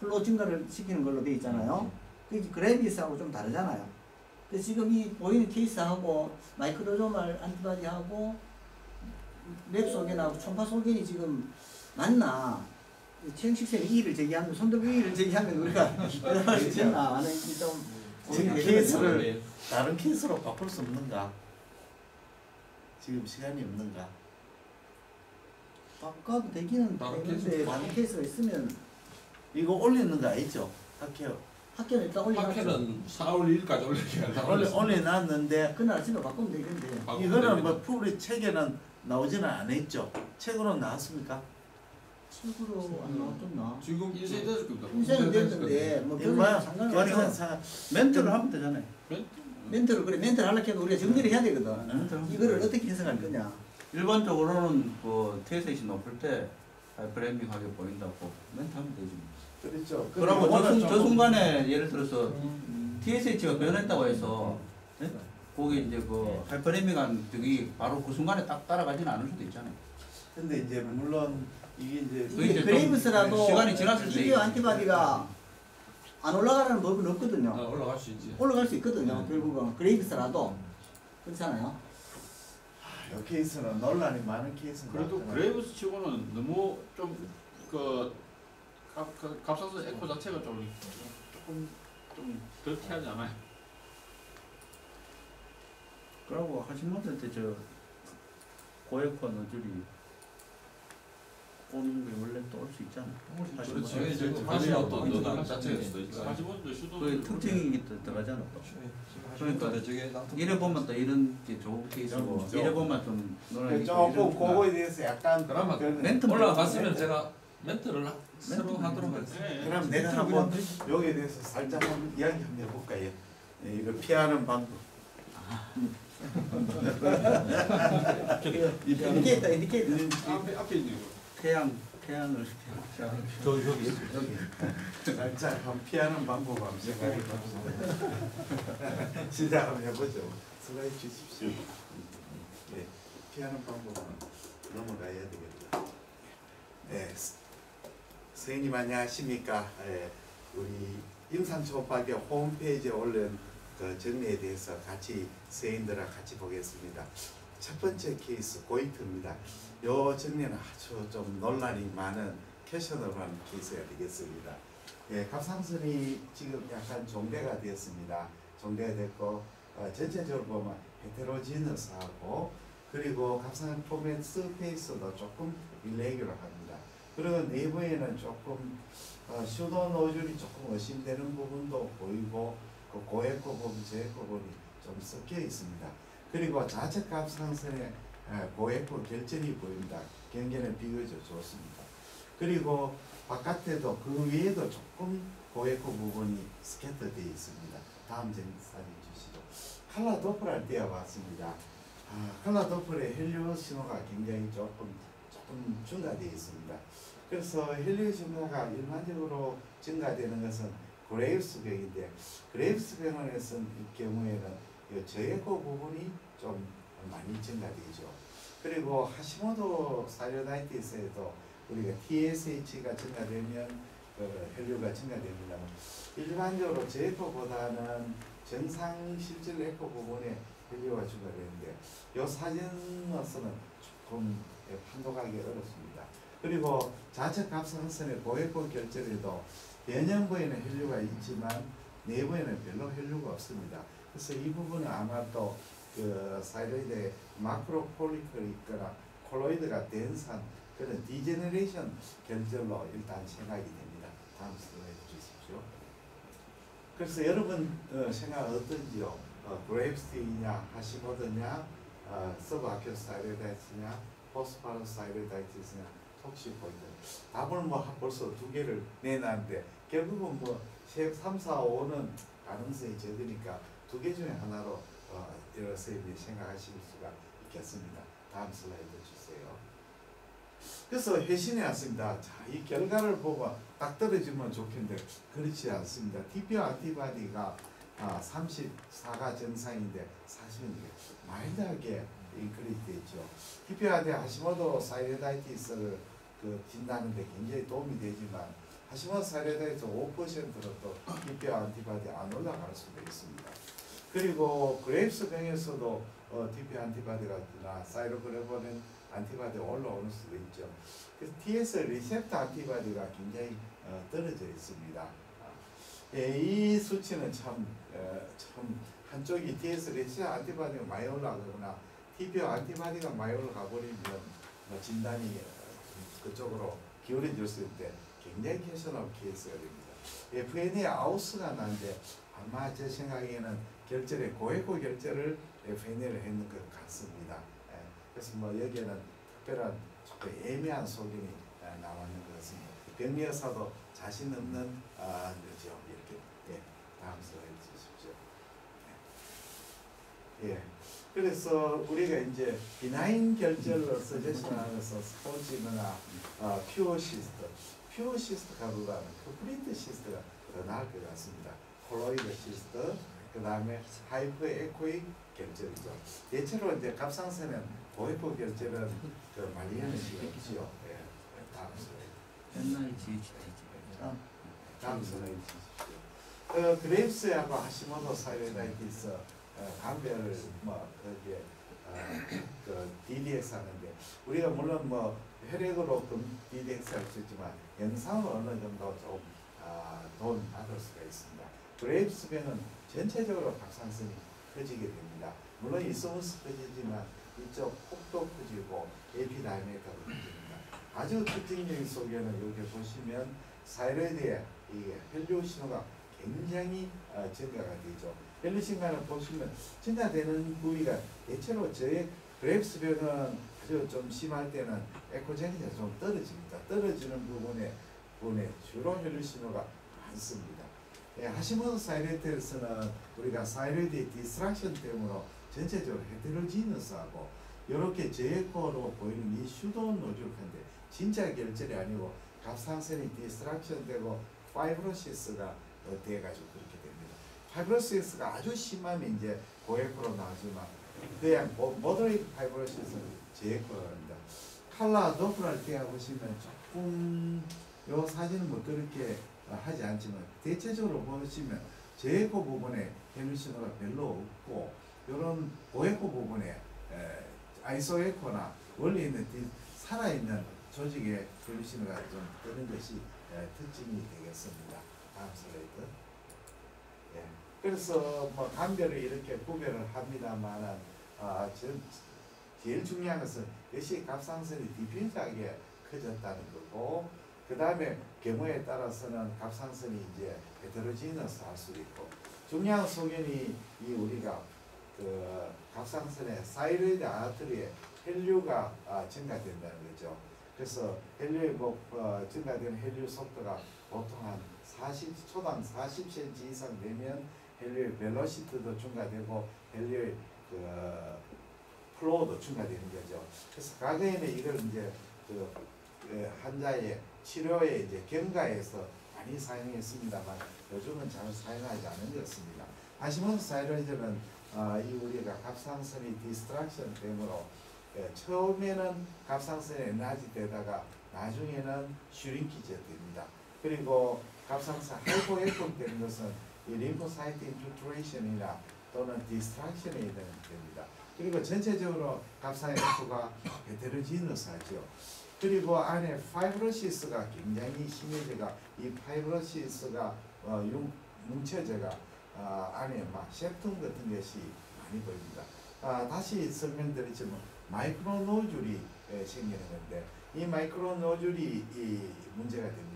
flow 증가를 시키는 걸로 돼 있잖아요. 그게 그레이브스하고 좀 다르잖아요. 그래서 지금 이 보이는 케이스하고 microsomal antibody하고 lab 소견하고 초음파 소견이 지금 맞나? 최영식 쌤이 이의를 제기하면 손들고 이의를 제기하면 우리가 여러가지 그렇죠. 됐나 하는 좀 케이스를. 다른 케이스로 바꿀 수 없는가? 지금 시간이 없는가? 바꿔도 되기는 다른 되는데 케이스 다른 케이스가 있으면 이거 올리는 거 아니죠? 학교 학교는 일단 올려놨죠. 학회는 4월 2일까지 올리게 한다고 올리 그랬어. 올려놨는데 그날 아침에 바꾸면 되겠는데 바꾸면 이거는 됩니다. 뭐 풀이 책에는 나오지는 않았죠. 책으로 나왔습니까? 책으로 안 나왔겠나? 지금 인쇄 됐을 겁니다. 인쇄는 됐는데 뭐 별로 뭐야? 상관없죠. 그냥 상 멘트를 하면 되잖아요. 멘트를 그래 멘트를 하려고 해도 우리가 정리를 해야 되거든. 멘트를 하면 이거를. 어떻게 해석할 거냐? 일반적으로는 그 TSH 높을 때 하이퍼레믹하게 보인다고 멘트 하면 되지. 그렇죠. 그러고 저, 순, 저 순간에 예를 들어서 음. TSH가 변했다고 해서 네? 거기 이제 그 하이퍼레믹한 저기 바로 그 순간에 딱 따라가지는 않을 수도 있잖아요. 근데 이제 물론 이게 이제 그 이제 이게 좀 그레이브스라도 시간이 지났을 때 TPO antibody가 안 올라가라는 법은 없거든요. 어, 올라갈 수 있지. 올라갈 수 있거든요. 음. 결국은 그레이브스라도 그렇잖아요. 이 케이스는 논란이 많은 케이스인 것 그래도. 그레이브스 치고는 너무 좀그 갑상선 에코 자체가 좀 조금 좀 그렇게 하지 않아요? 그러고 하시모토 때저 고에코 너줄이 오는 게 원래 또 올 수 있잖아. 그렇지. 지금 마지막 또또 자체일 수도 있지. 그 특징이 또 들어가잖아. 또. 그러니까 저게 이래 보면 또 이런 게 좋은 케이스고 그렇죠. 이래 보면 좀 논란이 있고 조금 그거에 대해서 약간 그러면 멘트 올라갔으면 제가 멘트를 하- 새로 하도록 하겠습니다. 네. 그럼 내가 한번 여기에 대해서 살짝 한번 이야기 한번 해볼까요? 네, 이거 피하는 방법. indicator indicator. 앞에 앞에 있는 거. 태양 태양을 저 여기 여기 살짝 한번 피하는 방법 한번 생각해 봅시다. 시작 한번 해보죠. 슬라이드 주십시오. 네, 피하는 방법은 넘어가야 되겠다. 네, 스- 선생님 안녕하십니까? 예, 우리 임상초음파학회 홈페이지에 올린 그 증례에 대해서 같이 선생님들과 같이 보겠습니다. 첫 번째 케이스 goiter입니다. 요 증례는 아주 좀 논란이 많은 questionable 하는 케이스가 되겠습니다. 예, 갑상선이 지금 약간 종대가 되었습니다. 종대가 됐고 어, 전체적으로 보면 heterogeneous하고 그리고 갑상선 포맷 스페이스도 조금 일레귤러합니다. 그리고 내부에는 조금 어, 슈도 노즐이 조금 의심되는 부분도 보이고 그 고액고 부분, 저액고 부분이 좀 섞여 있습니다. 그리고 좌측 갑상선에 어, 고액고 결절이 보입니다. 경계는 비교적 좋습니다. 그리고 바깥에도 그 위에도 조금 고액고 부분이 스캐터 되어 있습니다. 다음 장 사진 주시죠. 칼라 도플을 떼어봤습니다. 아, 칼라 도플의 헬리오 신호가 굉장히 조금 조금 증가되어 있습니다. 그래서 혈류 증가가 일반적으로 증가되는 것은 그레이브스 병인데 그레이브스 병에서는 이 경우에는 이 저에코 부분이 좀 많이 증가되죠. 그리고 하시모토 thyroiditis에도 우리가 TSH가 증가되면 그 혈류가 증가됩니다. 일반적으로 저에코보다는 정상 실질 에코 부분에 혈류가 증가되는데 이 사진으로서는 조금 판독하기 어렵습니다. 그리고 좌측 갑상선의 고에코 결절에도 변연부에는 혈류가 있지만 내부에는 별로 혈류가 없습니다. 그래서 이 부분은 아마 또그 thyroid의 macrofollicle이 있거나 콜로이드가 된산 그런 degeneration 결절로 일단 생각이 됩니다. 다음 슬라이드 주십시오. 그래서 여러분 어, 생각 어떤지요? 어, 그레이브스냐, 하시모토냐, 어, subacute thyroiditis냐, postpartum thyroiditis냐, toxic goiter. 답을 뭐 한- 벌써 두 개를 내놨는데 결국은 뭐 3, 4, 5는 가능성이 적으니까 두 개 중에 하나로 어, 여러 선생님이 생각하실 수가 있겠습니다. 다음 슬라이드 주세요. 그래서 회신해 왔습니다. 자, 이 결과를 보고 딱 떨어지면 좋겠는데 그렇지 않습니다. TPO antibody가 아, 34가 정상인데 사실은 mild하게 increase 됐죠. 안티 하시모토 thyroiditis를 그 진단하는데 굉장히 도움이 되지만 하시모토 thyroiditis 5%로 또 TPO antibody 안 올라갈 수도 있습니다. 그리고 그레이브스 병에서도 어, TPO 안티바디가 나 사이로그래버는 안티바디가 올라오는 수도 있죠. 그래서 TS 리셉터 안티바디가 굉장히 어, 떨어져 있습니다. 아, 예, 이 수치는 참, 어, 참 한쪽이 TS 리셉터 안티바디가 많이 올라가거나 TPO 안티바디가 많이 올라가 버리면 뭐 진단이 어, 그쪽으로 기울어질 수 있는데 굉장히 questionable 케이스가 됩니다. FNA AUS가 나는데 아마 제 생각에는 결절에 고에코 결절을 FNA를 했는 것 같습니다. 예, 그래서 뭐 여기에는 특별한 조금 애매한 소견이 아, 나왔는 것 같습니다. 병리의사도 자신 없는 아. 이렇게 예, 다음 슬라이드 주십시오. 예. 예. 그래서 우리가 이제 benign 결절로 suggestion하면서 스포츠나 어, pure cyst, pure cyst 가보다는 complete cyst가 더 나을 것 같습니다. colloid cyst, 그 다음에 hyperechoic 결절이죠. 대체로 이제 갑상선은 고에코 결절은 그게 없지요. 예. 다음 슬라이드. 옛날 GHD. 다음. 다음 슬라이드. 그 그레이브스하고 하시모토 thyroiditis 어, 감별을 뭐 거기에 어, 그 DDX 하는데 우리가 물론 뭐 혈액으로 금 DDX 할 수 있지만 영상으로 어느 정도 좀 아, 도움 받을 수가 있습니다. 그레이브스 병은 전체적으로 갑상선이 커지게 됩니다. 물론 isthmus 커지지만 이쪽 폭도 커지고 AP diameter도 커집니다. 아주 특징적인 소견은 여기 보시면 thyroid의 이 혈류 신호가 굉장히 어, 증가가 되죠. 신호를 보시면 증가되는 부위가 대체로 저의 그레이브스 병은 아주 좀 심할 때는 에코제니가 좀 떨어집니다. 떨어지는 부분에 부분에 주로 혈류 신호가 많습니다. 예, 하시모토 thyroiditis에서는 우리가 thyroid destruction 때문에 전체적으로 heterogeneous하고 이렇게 저에코로 보이는 이 pseudonodule인데 진짜 결절이 아니고 갑상선이 destruction 되고 fibrosis가 어, 돼가지고. fibrosis가 아주 심하면 이제 고에코로 나오지만 그냥 moderate fibrosis는 저에코로 합니다. 칼라 도플할 때 보시면 조금 요 사진은 뭐 그렇게 어, 하지 않지만 대체적으로 보시면 저에코 부분에 혈류신호가 별로 없고 이런 고에코 부분에 에, isoecho나 원래 있는 디- 살아있는 조직의 혈류신호가 좀 뜨는 것이 에, 특징이 되겠습니다. 다음 슬라이드. 예. 그래서 뭐 감별을 이렇게 구별을 합니다만은 아, 전 제일 중요한 것은 역시 갑상선이 디퓨즈하게 커졌다는 거고 그 다음에 경우에 따라서는 갑상선이 이제 헤테로지너스 할 수도 있고 중요한 소견이 이 우리가 그 갑상선의 사이로이드 아트리에 혈류가 아, 증가된다는 거죠. 그래서 혈류의 뭐, 어, 증가되는 혈류 속도가 보통 한 40, 초당 40cm 이상 되면 혈류의 velocity도 증가되고 혈류의 그 flow도 증가되는 거죠. 그래서 과거에는 이걸 이제 그 예, 환자의 치료에 이제 경과에서 많이 사용했습니다만 요즘은 잘 사용하지 않은 것 같습니다. 하시몬스 사이로이드는 어, 이 우리가 갑상선이 destruction 되므로 예, 처음에는 갑상선이 에너지 되다가 나중에는 shrinkage 됩니다. 그리고 갑상선 hypoechoic 되는 것은 이 lymphocyte infiltration이나 또는 destruction이 됩니다. 그리고 전체적으로 갑상선 에코가 heterogeneous하죠. 그리고 안에 fibrosis가 굉장히 심해져가 이 fibrosis가 어, 융, 뭉쳐져가 어, 안에 막 셰통 같은 것이 많이 보입니다. 아, 다시 설명드리지만 micronodule이 에, 생기는 건데 이 micronodule이 이 문제가 됩니다.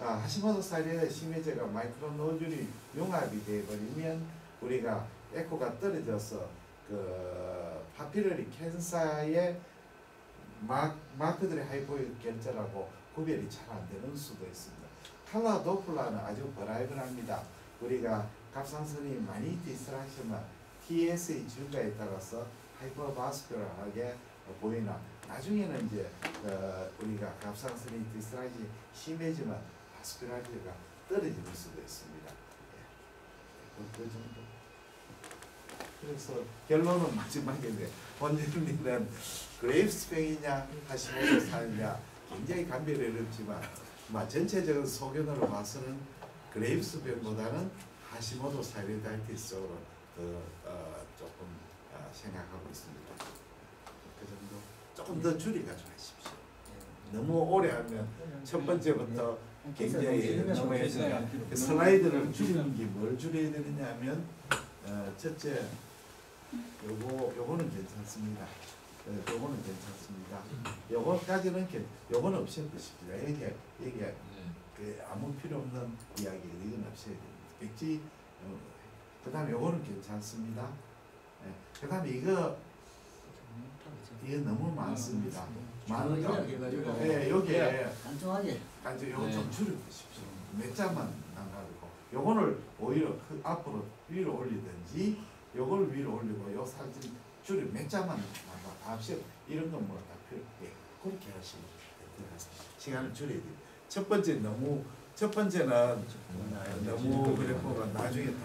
아, 하시모토 사리에 심해져가 micronodule이 융합이 되어버리면 우리가 에코가 떨어져서 그 papillary cancer의 마, marked hypoecho 결절하고 구별이 잘 안 되는 수도 있습니다. 칼라 도플라는 아주 variable합니다. 우리가 갑상선이 많이 디스트랙션만 TS의 증가에 따라서 hypervascular하게 보이나 나중에는 이제 어, 우리가 갑상선이 destruction이 심해지면 vascularity가 떨어질 수도 있습니다. 예. 그, 그 정도. 그래서 결론은 마지막인데 원장님은 그레이브스병이냐 하시모토 thyroiditis냐 굉장히 감별이 어렵지만 마 전체적인 소견으로 봐서는 그레이브스병보다는 하시모토 사이리다이티스 쪽으로 더 어, 조금 어, 생각하고 있습니다. 그 정도 조금 더 줄여가지고 하십시오. 너무 오래 하면 첫 번째부터 굉장히 너무 해서 그 슬라이드를 줄이는 게뭘 줄여야 되느냐면 어, 첫째 요거 요거는 괜찮습니다. 어, 요거는 괜찮습니다. 요거까지는 괜 요거는 없애보십시오. 이게 이게 그 아무 필요 없는 이야기 이건 없애야 됩니다. 백지 어, 그다음에 요거는 괜찮습니다. 예, 그다음에 이거 이거 너무 많습니다. 많으니까 예, 여기에 단정하게 아주 요거 네. 좀 줄여보십시오. 몇 장만 남가지고 요거를 오히려 그 앞으로 위로 올리든지 요걸 위로 올리고 요 사진 줄여 몇 장만 남가 답시 이런 건 뭐다 필요 예 그렇게 하시면 됩니다. 시간을 줄여야 돼요. 첫 번째 너무 첫 번째는 너무 그래프가 나중에 다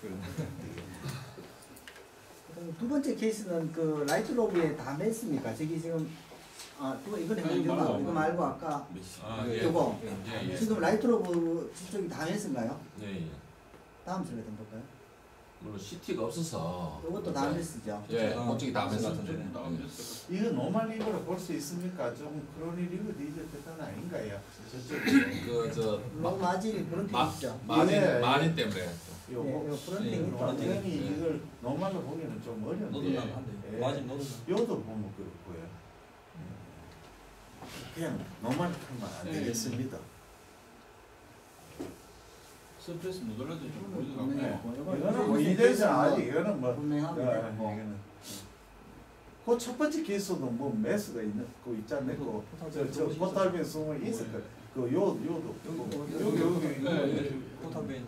그럼 두 번째 케이스는 그 라이트 로브에 다 맸습니까? 저기 지금 아 그거 이거 아니, 이거 말고, 이거 말고 아까 아, 네. 예. 요거 예, 예. 지금 라이트 로브 쪽이 다 맸은가요? 예, 예. 다음 슬라이드 한번 볼까요? 물론 CT가 없어서 요것도 다 맸으죠? 예, 아, 그쪽이 다 나오면 예. 이거 노멀 리브로 볼 수 있습니까? 좀 크로니 리브 디저 패턴 아닌가요? 저쪽 그저 너무 마진이 그런 게 마- 있죠? 마진 예. 마진 때문에 또. 예, 요거 요 예, 게 있다. 그런 완전히 예. 이걸 노멀로 보기는 좀 어려운데 예. 맞으면 너도 요도 보면 그렇고요. 그냥 노멀 하면 안 예. 되겠습니다. 서프레스 못 올려도 좀 있고, 요거- 이거는 뭐 케이스는 아직 이거는 뭐 예, 뭐 이거는 그첫 번째 케이스도 뭐 매스가 있는 거 있잖아요. 그 저 저 포탈빈 숨을 있을 거. 그요 요도 여기, 여기 예, 예. 포탑에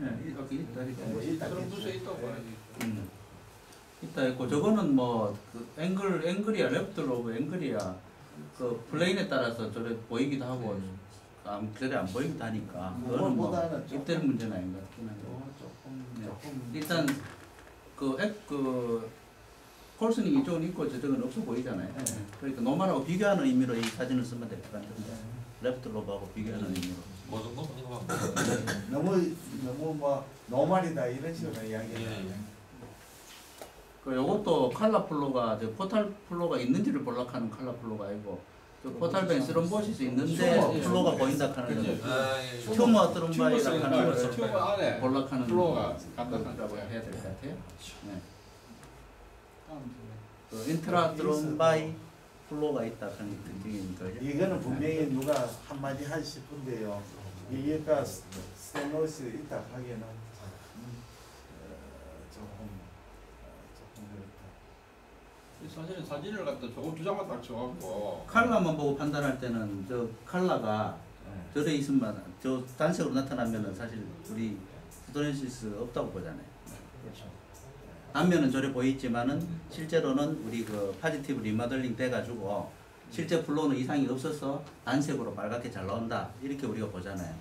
예, 이렇게 있다 이렇게. 그런 있다고 봐야지 음. 있다 있고 저거는 뭐그 앵글 앵글이야 랩트 로브 앵글이야 그 plane에 따라서 저래 보이기도 하고 안 저래 안 보이기도 하니까 그거는 뭐 입대는 문제는 아닌 것 같긴 한데 네. 일단 그, 액, 그 coarsening 이쪽은 있고 저쪽은 없어 보이잖아요. 네. 그러니까 normal하고 비교하는 의미로 이 사진을 쓰면 될 것 같은데 left lobe하고 비교하는 의미로. 뭐 정도 보는 거 같고. 너무 너무 뭐 normal이다 이런 식으로 이야기하는 예. 그 요것도 칼라 flow가 저 portal flow가 있는지를 볼라 하는 칼라 flow가 아니고 저 portal vein thrombosis 있는데 tumor, flow가 예. 보인다 하는 그치. 거. 아, 예. tumor thrombi라 하는 안에 볼라 하는 flow가 거야. 해야 될 것 같아요. 네. 다음 슬라이드. 그 intra thrombi flow가 있다 하는 특징인 거죠. 이거는 분명히 누가 한마디 하고 싶은데요. 이게가 stenosis 있다 하기에는 음, 어, 조금 어, 조금 그렇다. 사실은 사진을 갖다 조금 두 장만 딱 줘갖고 칼라만 보고 판단할 때는 저 칼라가 네. 저래 있으면 저 단색으로 나타나면은 사실 우리 stenosis 없다고 보잖아요. 그렇죠. 단면은 저래 보이지만은 실제로는 우리 그 positive remodeling 돼가지고 실제 flow는 이상이 없어서 단색으로 빨갛게 잘 나온다 이렇게 우리가 보잖아요.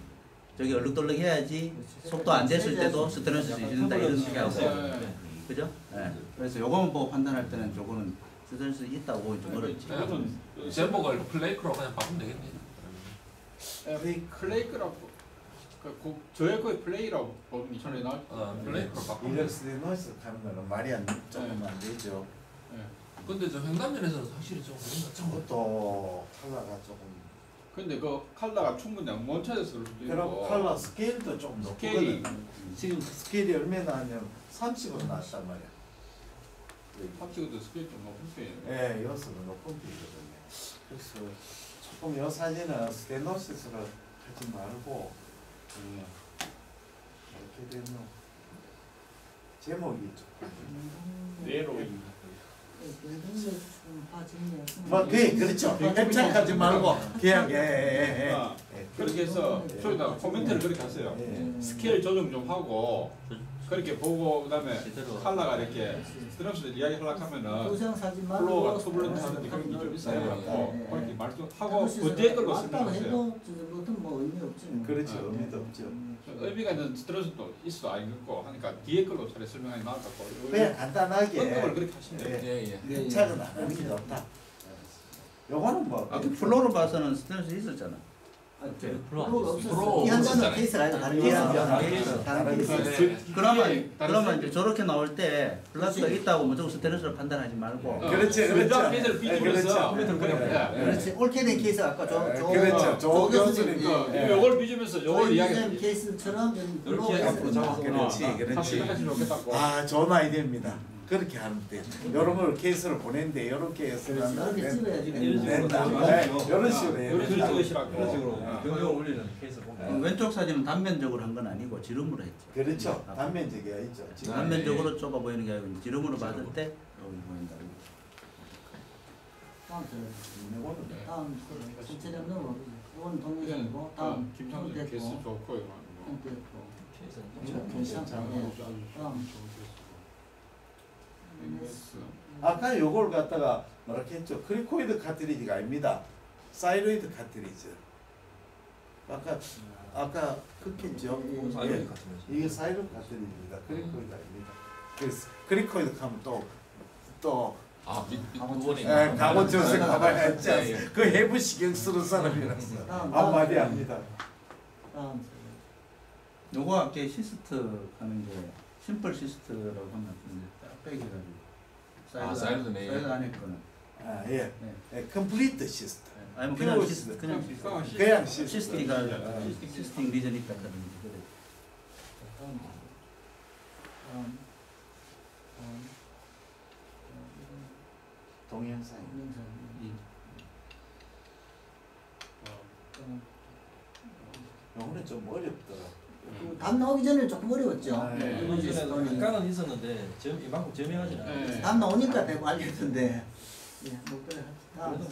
저기 얼룩덜룩 해야지 속도 안 됐을 때도 스트레스 주는다 이런 식하고 네. 그죠? 예. 그래서 요거만 보고 판단할 때는 저거는 스트레스 있다고 좀 어렵지. 제목을 플레이크로 그냥 바꾸면 되겠네. 에, 클레이크라고 그, 그 저의 거의 플레이라고 보면 이천에 나올 어, 플레이크로 바꾸면 이런 스테노이스 하는 거는 말이 안 조금 안 되죠. 근데 저 횡단면에서는 확실히 좀 그런 것. 그것도 컬러가 조금 근데 그 컬러가 충분히 원차에서 그럴 수도 그럼 있고 컬러 스케일도 좀 스케일이 높거든. 지금 스케일이 얼마나 하냐면 30으로 나왔단 말이야. 합치고도 스케일 좀 높은 편이에요. 예, 여수는 높은 편이거든요. 그래서 조금 요 사진은 stenosis로 하지 말고 예, 이렇게 되면 제목이 조금 내로 뭐, 그, 그렇죠. 캡처하지 말고 그냥 예, 예, 예, 아, 예. 그렇게 해서 저기다 코멘트를 그렇게 하세요. 예. 스케일 조정 좀 하고 그렇게 보고 그다음에 컬러가 이렇게 스트럼스들 이야기 하려고 하면은 도장 사진 플로어가 투블런트 하는데 그런 게 좀 있어야 네, 네, 그렇게 네. 말씀하고 그때 걸로 설명하세요. 뭐 뭐. 그렇죠. 아, 의미도 없죠. 의미가 있는 스트레스도 있어 아니겠고 하니까 뒤에 걸로 차라리 설명하기 나을 것 같고 그냥 간단하게 언급을 그렇게 하시면 돼요. 예. 예, 예. 차가 나가는 게 좋다. 요거는 뭐 아, 그 flow로 봐서는 stenosis 있었잖아. 이 환자는 없었잖아요. 케이스가 아니라 다른 이 케이스. 환자는 다른 케이스. 다른 케이스. 그- 그러면 그러면. 이제 저렇게 나올 때 plaque가 있다고 무조건 stenosis를 판단하지 말고 어, 그렇지, 그 그렇죠. 페이지를 예, 비추면서 그렇죠. 그냥 예, 그렇지. 옳게 된 케이스 아까 조, 예, 조, 그렇죠. 조조 교수님 교수님, 거. 예. 예. 요걸 비추면서 요걸 이야기 케이스처럼 좀 이렇게 앞으로 된다. 그렇지, 어, 그렇지. 좋겠다고. 아, 좋은 아이디어입니다. 그렇게 하면 돼. 요런 걸 케이스를 보낸데 이렇게 했으면 안 그렇게 된- 찍어야지. 이런 식으로 된다. 하지 네, 마십시오. 이런 식으로 이런 된다. 어. 변경을 올리는 케이스 어, 보면 왼쪽 사진은 단면적으로 한 건 아니고 지름으로 했죠. 그렇죠. 단면적이야 있죠. 지금. 단면적으로 좁아 보이는 게 아니고 지름으로 봤을 때 여기 보인다. 다음 다음. 이건 동영상이고 어, 다음 김창준 됐고, 개수 좋고 이거. 형 됐고. 케이스는 괜찮다. 예. 다음 아까 요걸 갖다가 뭐라 했죠? cricoid cartilage가 아닙니다. thyroid cartilage. 아까 아까 그랬죠. 예. 이게 thyroid cartilage입니다. cricoid 아닙니다. 그래서 cricoid 하면 또또 아, 밑, 밑 강원 부분이. 예, 강원 조세 가봐야 했지 예, 예. 않습니까? 그 해부 시경 쓰는 사람이라서 다음 한마디 다음 합니다. 다음 요거 아까 시스트 하는 게 심플 시스트라고 하면 같은데 딱 빼기가지고 아, 사이드 네. 사이드 안에 거는 아, 예. 네. 예, 컴플리트 시스템. 아니 뭐 그냥 시스트 그냥 시스트 그냥 시스템. 시스티가 아, 시스팅 리전 있다 하든지 그래. 다음 다음 다음 동영상. 동영상 이 다음 요거는 좀 어렵더라. 그답 나오기 전에 조금 어려웠죠. 아, 네. 이번 시스템이. 약간은 있었는데 점 이만큼 점이하진 않아요. 네. 답 나오니까 되고 알겠던데. 예, 뭐 그래. 다음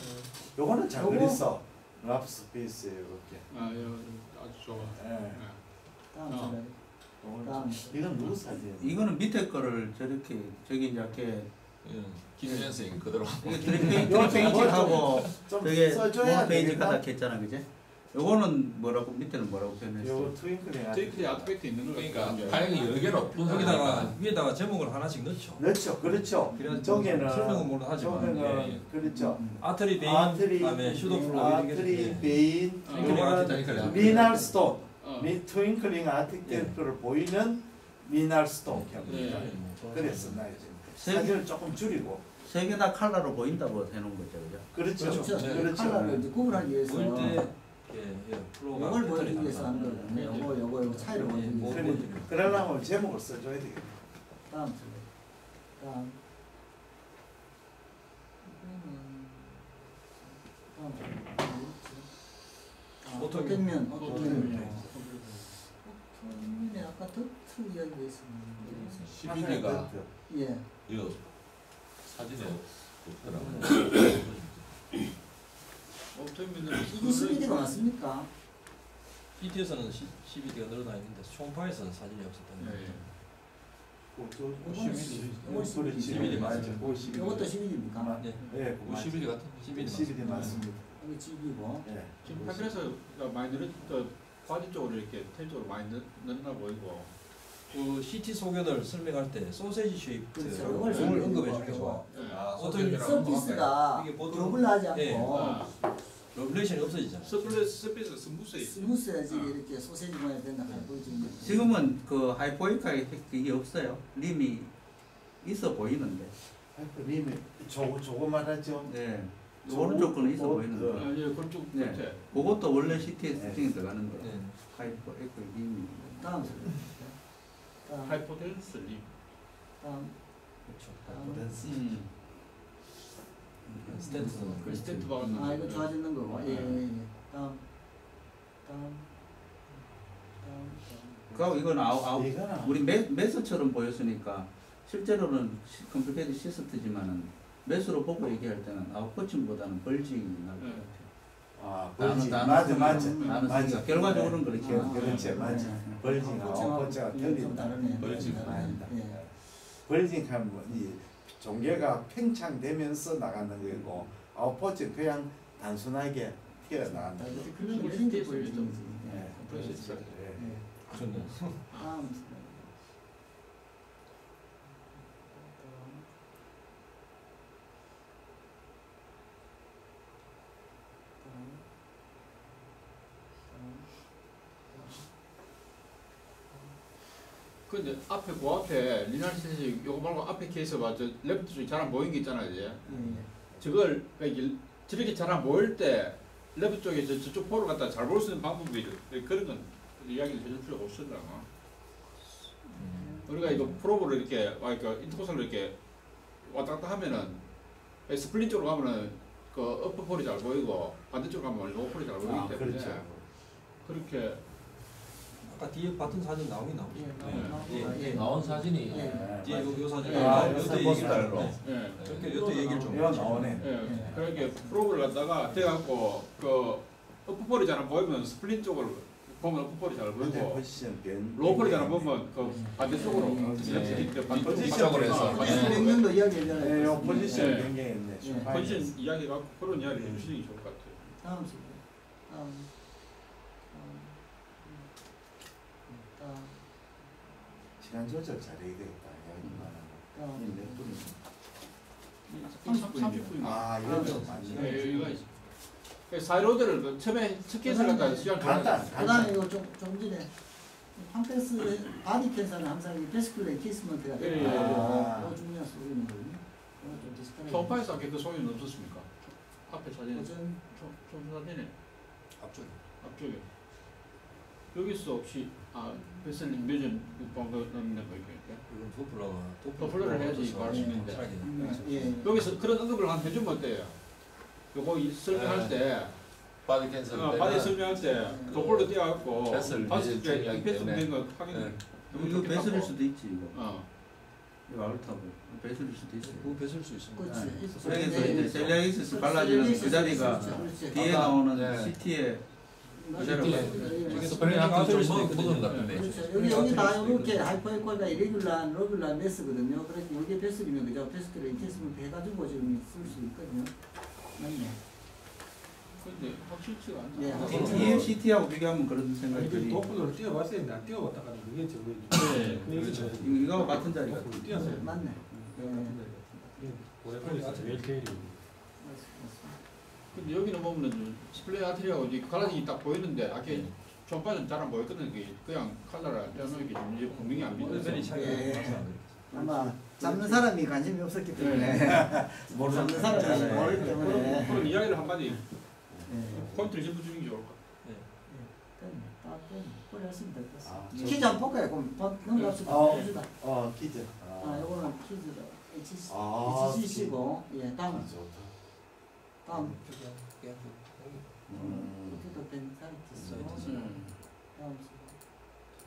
요거는 잘 요거? 그렸어. 랍 스페이스 이렇게. 아, 이거 아주 좋아. 예. 네. 다음 어. 다음. 이건 누구 사진? 이거는 밑에 거를 저렇게 저기 이제 이렇게 예. 김현 선생님 그대로. 이게 좀 되게 되겠다. 가닥 했잖아 그제? 요거는 뭐라고 밑에는 뭐라고 표현했어? 요거 트윙클링 테이크에 아트팩트 있는 거 그러니까. 다행히 여러 개로 여기다가 분석하니까. 위에다가 제목을 하나씩 넣죠. 그렇죠, 그렇죠. 그래야 저기는 설명은 물론 하지만 저기는 예, 예. 그렇죠. 음. 아트리 베인 아트리, 그다음에 슈도 플로 이런 게 아트리, 예. 베인, 어. 미날 스톤, 어. 미 트윙클링 아티클을 보이는 미날 스톤 네. 나 이제 세- 사진을 조금 줄이고. 세 개다 컬러로 보인다고 해놓은 거죠, 그죠? 그렇죠, 그렇죠. 네. 그렇죠. 컬러를 이제 구분하기 위해서 예, 예, 패턴이 보여주기 위해서 하는. 거거든요. 요거 요거 요거 차이를 예, 보여주기 뭐, 위해서. 그래, 그러려면 제목을 써줘야 되겠다. 다음. 다음. 음, 다음. 아, 오토면. 오토면, 오토면. 아까 더트 이야기했었는데. 12D가 예. 이 사진에 없더라고요. 이게 12D가 맞습니까? PT에서는 12D가 늘어나 있는데 총파에서는 사진이 없었다는 네. 거죠. 그 이거는 11일. 11일 맞아요. 이것도 11입니까? 네. 예, 11일 같은 11일 11일 맞습니다. 이게 7이고 예. 지금 파트에서 많이 늘은 또 바지 쪽으로 이렇게 텔 쪽으로 많이 늘- 늘어나 보이고 그 CT 소견을 설명할 때 소세지 쉐이프 그렇죠. 그걸 언급해 좋아. 예. 아, 어떤 서피스가 이게 보통- 더블하지 않고 예. 아, 러블레이션이 없어지잖아. 스플릿 스피스 스무스해. 스무스해지 이렇게 소세지 모양이 된다 보여주는. 지금은 그 하이포이카 이게 없어요. 림이 있어 보이는데. 님이 조 조그만 하죠. 네. 오른쪽 거는 있어 어, 보이는데. 아, 예, 그쪽 네. 그것도 원래 CT에 세팅이 들어가는데. 네. 하이포이카 림이. 다음 하이포텐스 립. 다음 그렇죠. 음. 스탠트는 그 스탠트 바아 이거 좋아지는 거고. 예, 예, 예. 다음 다음 다음 그리고 이건 아우 아우 이거는 우리 메, 메스처럼 보였으니까 실제로는 시- complicated cyst지만은 mass로 보고 얘기할 때는 outpouching보다는 bulging이 나을 것 네. 같아요. 아, 나는- bulge. 나는 맞아, 맞아. 나는 맞아. 결과적으로는 그렇게 네. 해요. 그렇지, 맞아. 네. outpouching하고 이건 좀 틀린다. 네. 아니다. 예. bulging하면 이 종괴가 팽창되면서 나가는 거고 outpouching 그냥 단순하게 튀어나간다. 아, 그런 게 진짜 보여지지. 예, 예. 그렇죠. 예. 예. 좋네. 다음 슬라이드. 근데 앞에 그 앞에 renal cyst 요거 말고 앞에 케이스 봐저 left 쪽에 잘안 보이는 게 있잖아요 이제 예. 저걸 그러니까 저렇게 잘 안 보일 때 left 쪽에 저, 저쪽 pole을 갖다 잘 볼 수 있는 방법이. 그런 건 이야기를 해줄 필요가 없으더라 우리가 이거 probe를 이렇게 아 그러니까 intercostal을 이렇게 왔다 갔다 하면은 spleen 쪽으로 가면은 그 어퍼 폴이 잘 보이고 반대쪽으로 가면 lower pole이 잘 보이기 아, 때문에 그렇죠. 그렇게 아까 뒤에 봤던 사진 나오긴 나오죠. 예. 네. 나오고, 예. 예. 나온 사진이 예. 뒤에 요, 요 사진. 아, 요, 요때 얘기를. 네. 예. 저렇게 요때 얘기를 좀. 이거 나오네. 예, 그렇게 probe를 갖다가 돼갖고 그 어프볼이 잘 안 보이면 spleen 쪽을 보면 어프볼이 잘 보이고 포지션 변. lower pole이 잘 안 보면 그 반대쪽으로 음. 반대쪽으로 포지션을 해서. 반대쪽으로 예. 몇 년도 이야기했잖아요. 예, 요 포지션 예. 변경했네. 예. 포지션 이야기 갖고 그런 이야기 해주시는 게 좋을 것 같아요. 다음. 다음. 다음. 다음. 시간 조절 잘해야 되겠다. 다음. 이몇 분이지? 30분이요. 아, 이거 좀 많네. 예, 이거 그 사이로드를 그 처음에 첫 케이스 갖다 시간 간단, 그다음에. 이거 좀, 좀 전에 한패스 바디 캔서는 항상 이 베스큘레 키스먼트가 예, 예, 돼요. 예. 이거 중요한 소리는 거든요. 이거 좀. 소파에서 아까 그 소리는 없었습니까? 앞에 사진 어전 좀 사진에 앞쪽. 앞쪽에 여기서 혹시 아 베슬링 뮤전 방금 넣는 거 이렇게 이건 도플러가 도플러를 해야지 말수 있는데. 음, 예. 여기서 그런 언급을 한 해주면 어때요? 요거 이 설명할 때 바디 캔슬 어, 바디 설명할 때 도플러 띄워갖고 베슬 다섯 이제 개 중요하기 패스 때문에. 된거 확인 네. 이거 베슬일 수도 있지 이거. 어 이거 아울타고 베슬일 수도 있어. 그거 뺏을 수 있습니다. 그렇지. 그래서 네, 이제 네. 셀리아이시스 발라지는 그 자리가. 뒤에 아까, 나오는 네. CT에 여기 여기 다 이렇게 하이퍼에코가 이레귤란, 러귤란 메스거든요. 그래서 여기 vessel이면 그죠? vessel을 encasement 해가지고 지금 쓸 수 있거든요. 맞네. 근데 확실치가 않다. 예, 어, 확실치. 뒤에 CT하고 비교하면 그런 생각이 들이. 도플러를 띄워봤어야 했는데 안 띄워봤다 가는 그게 저거 네, 그렇죠. 이거 같은 자리가. 띄웠어요. 맞네. 예. 고래꼬리 같은 whale tail이 근데 여기는 보면은 splenic artery하고 이제 갈라진이 딱 보이는데 아까 네. 전파는 잘안 보였거든. 그게 그냥 칼라를 좀 이제 분명히 안안 돼. 아마 잡는 사람이 관심이 없었기 때문에 모르는 잡는 사람이 사람이 모르기 때문에 그런 이야기를 한마디 예. 포인트를 짚어주는 게 좋을 것 같아요. 아, 같습니다. 퀴즈 한번 볼까요? 그럼 번- 넘어갑시다. 어. 퀴즈다. 어, 기자. 아, 요거는 퀴즈다. 아, HCC고, 예, 아, 다음, 좋다. 다음, 음, 어떻게 된 사이트스. 음. 다음,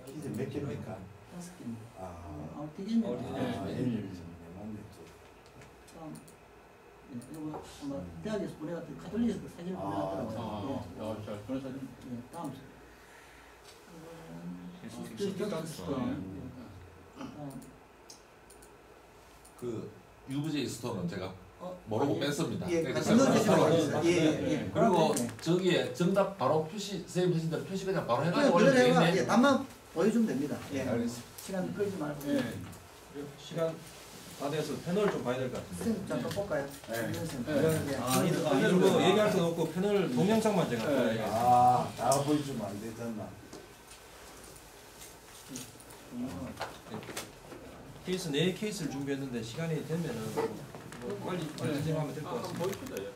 기자 몇 개입니까? 다섯 개입니다. 아, 되겠네. 어, 아, 네. 맞네. 다음, 예, 아마 대학에서 보내갔던 아, 보내갔더라고요. 아, 예. 야, 그런 사진. 예, 다음. 어, 네. 그 UVJ stone은 제가 어, 모르고 뺐습니다. 예, stone이 되겠습니다. 있어요. 예, 예, 예. 그리고 네. 저기에 정답 바로 표시 선생님 하신 대로 표시 그냥 바로 해가지고 그냥 올리면 되겠네. 예, 답만 보여주면 됩니다. 예. 알겠습니다. 시간 끌지 말고. 예. 시간 다 돼서 패널 좀 봐야 될 것 같은데. 선생님 잠깐 볼까요? 네. 선생님. 네. 예. 아, 이거- 아, 이거- 얘기할 건 없고 패널 동영상만 제가 네. 보여드리겠습니다. 아, 다 보여주면 안 되잖아. 케이스 네 케이스를 준비했는데 시간이 되면은 뭐 빨리 빨리 진행하면 될 것 같습니다.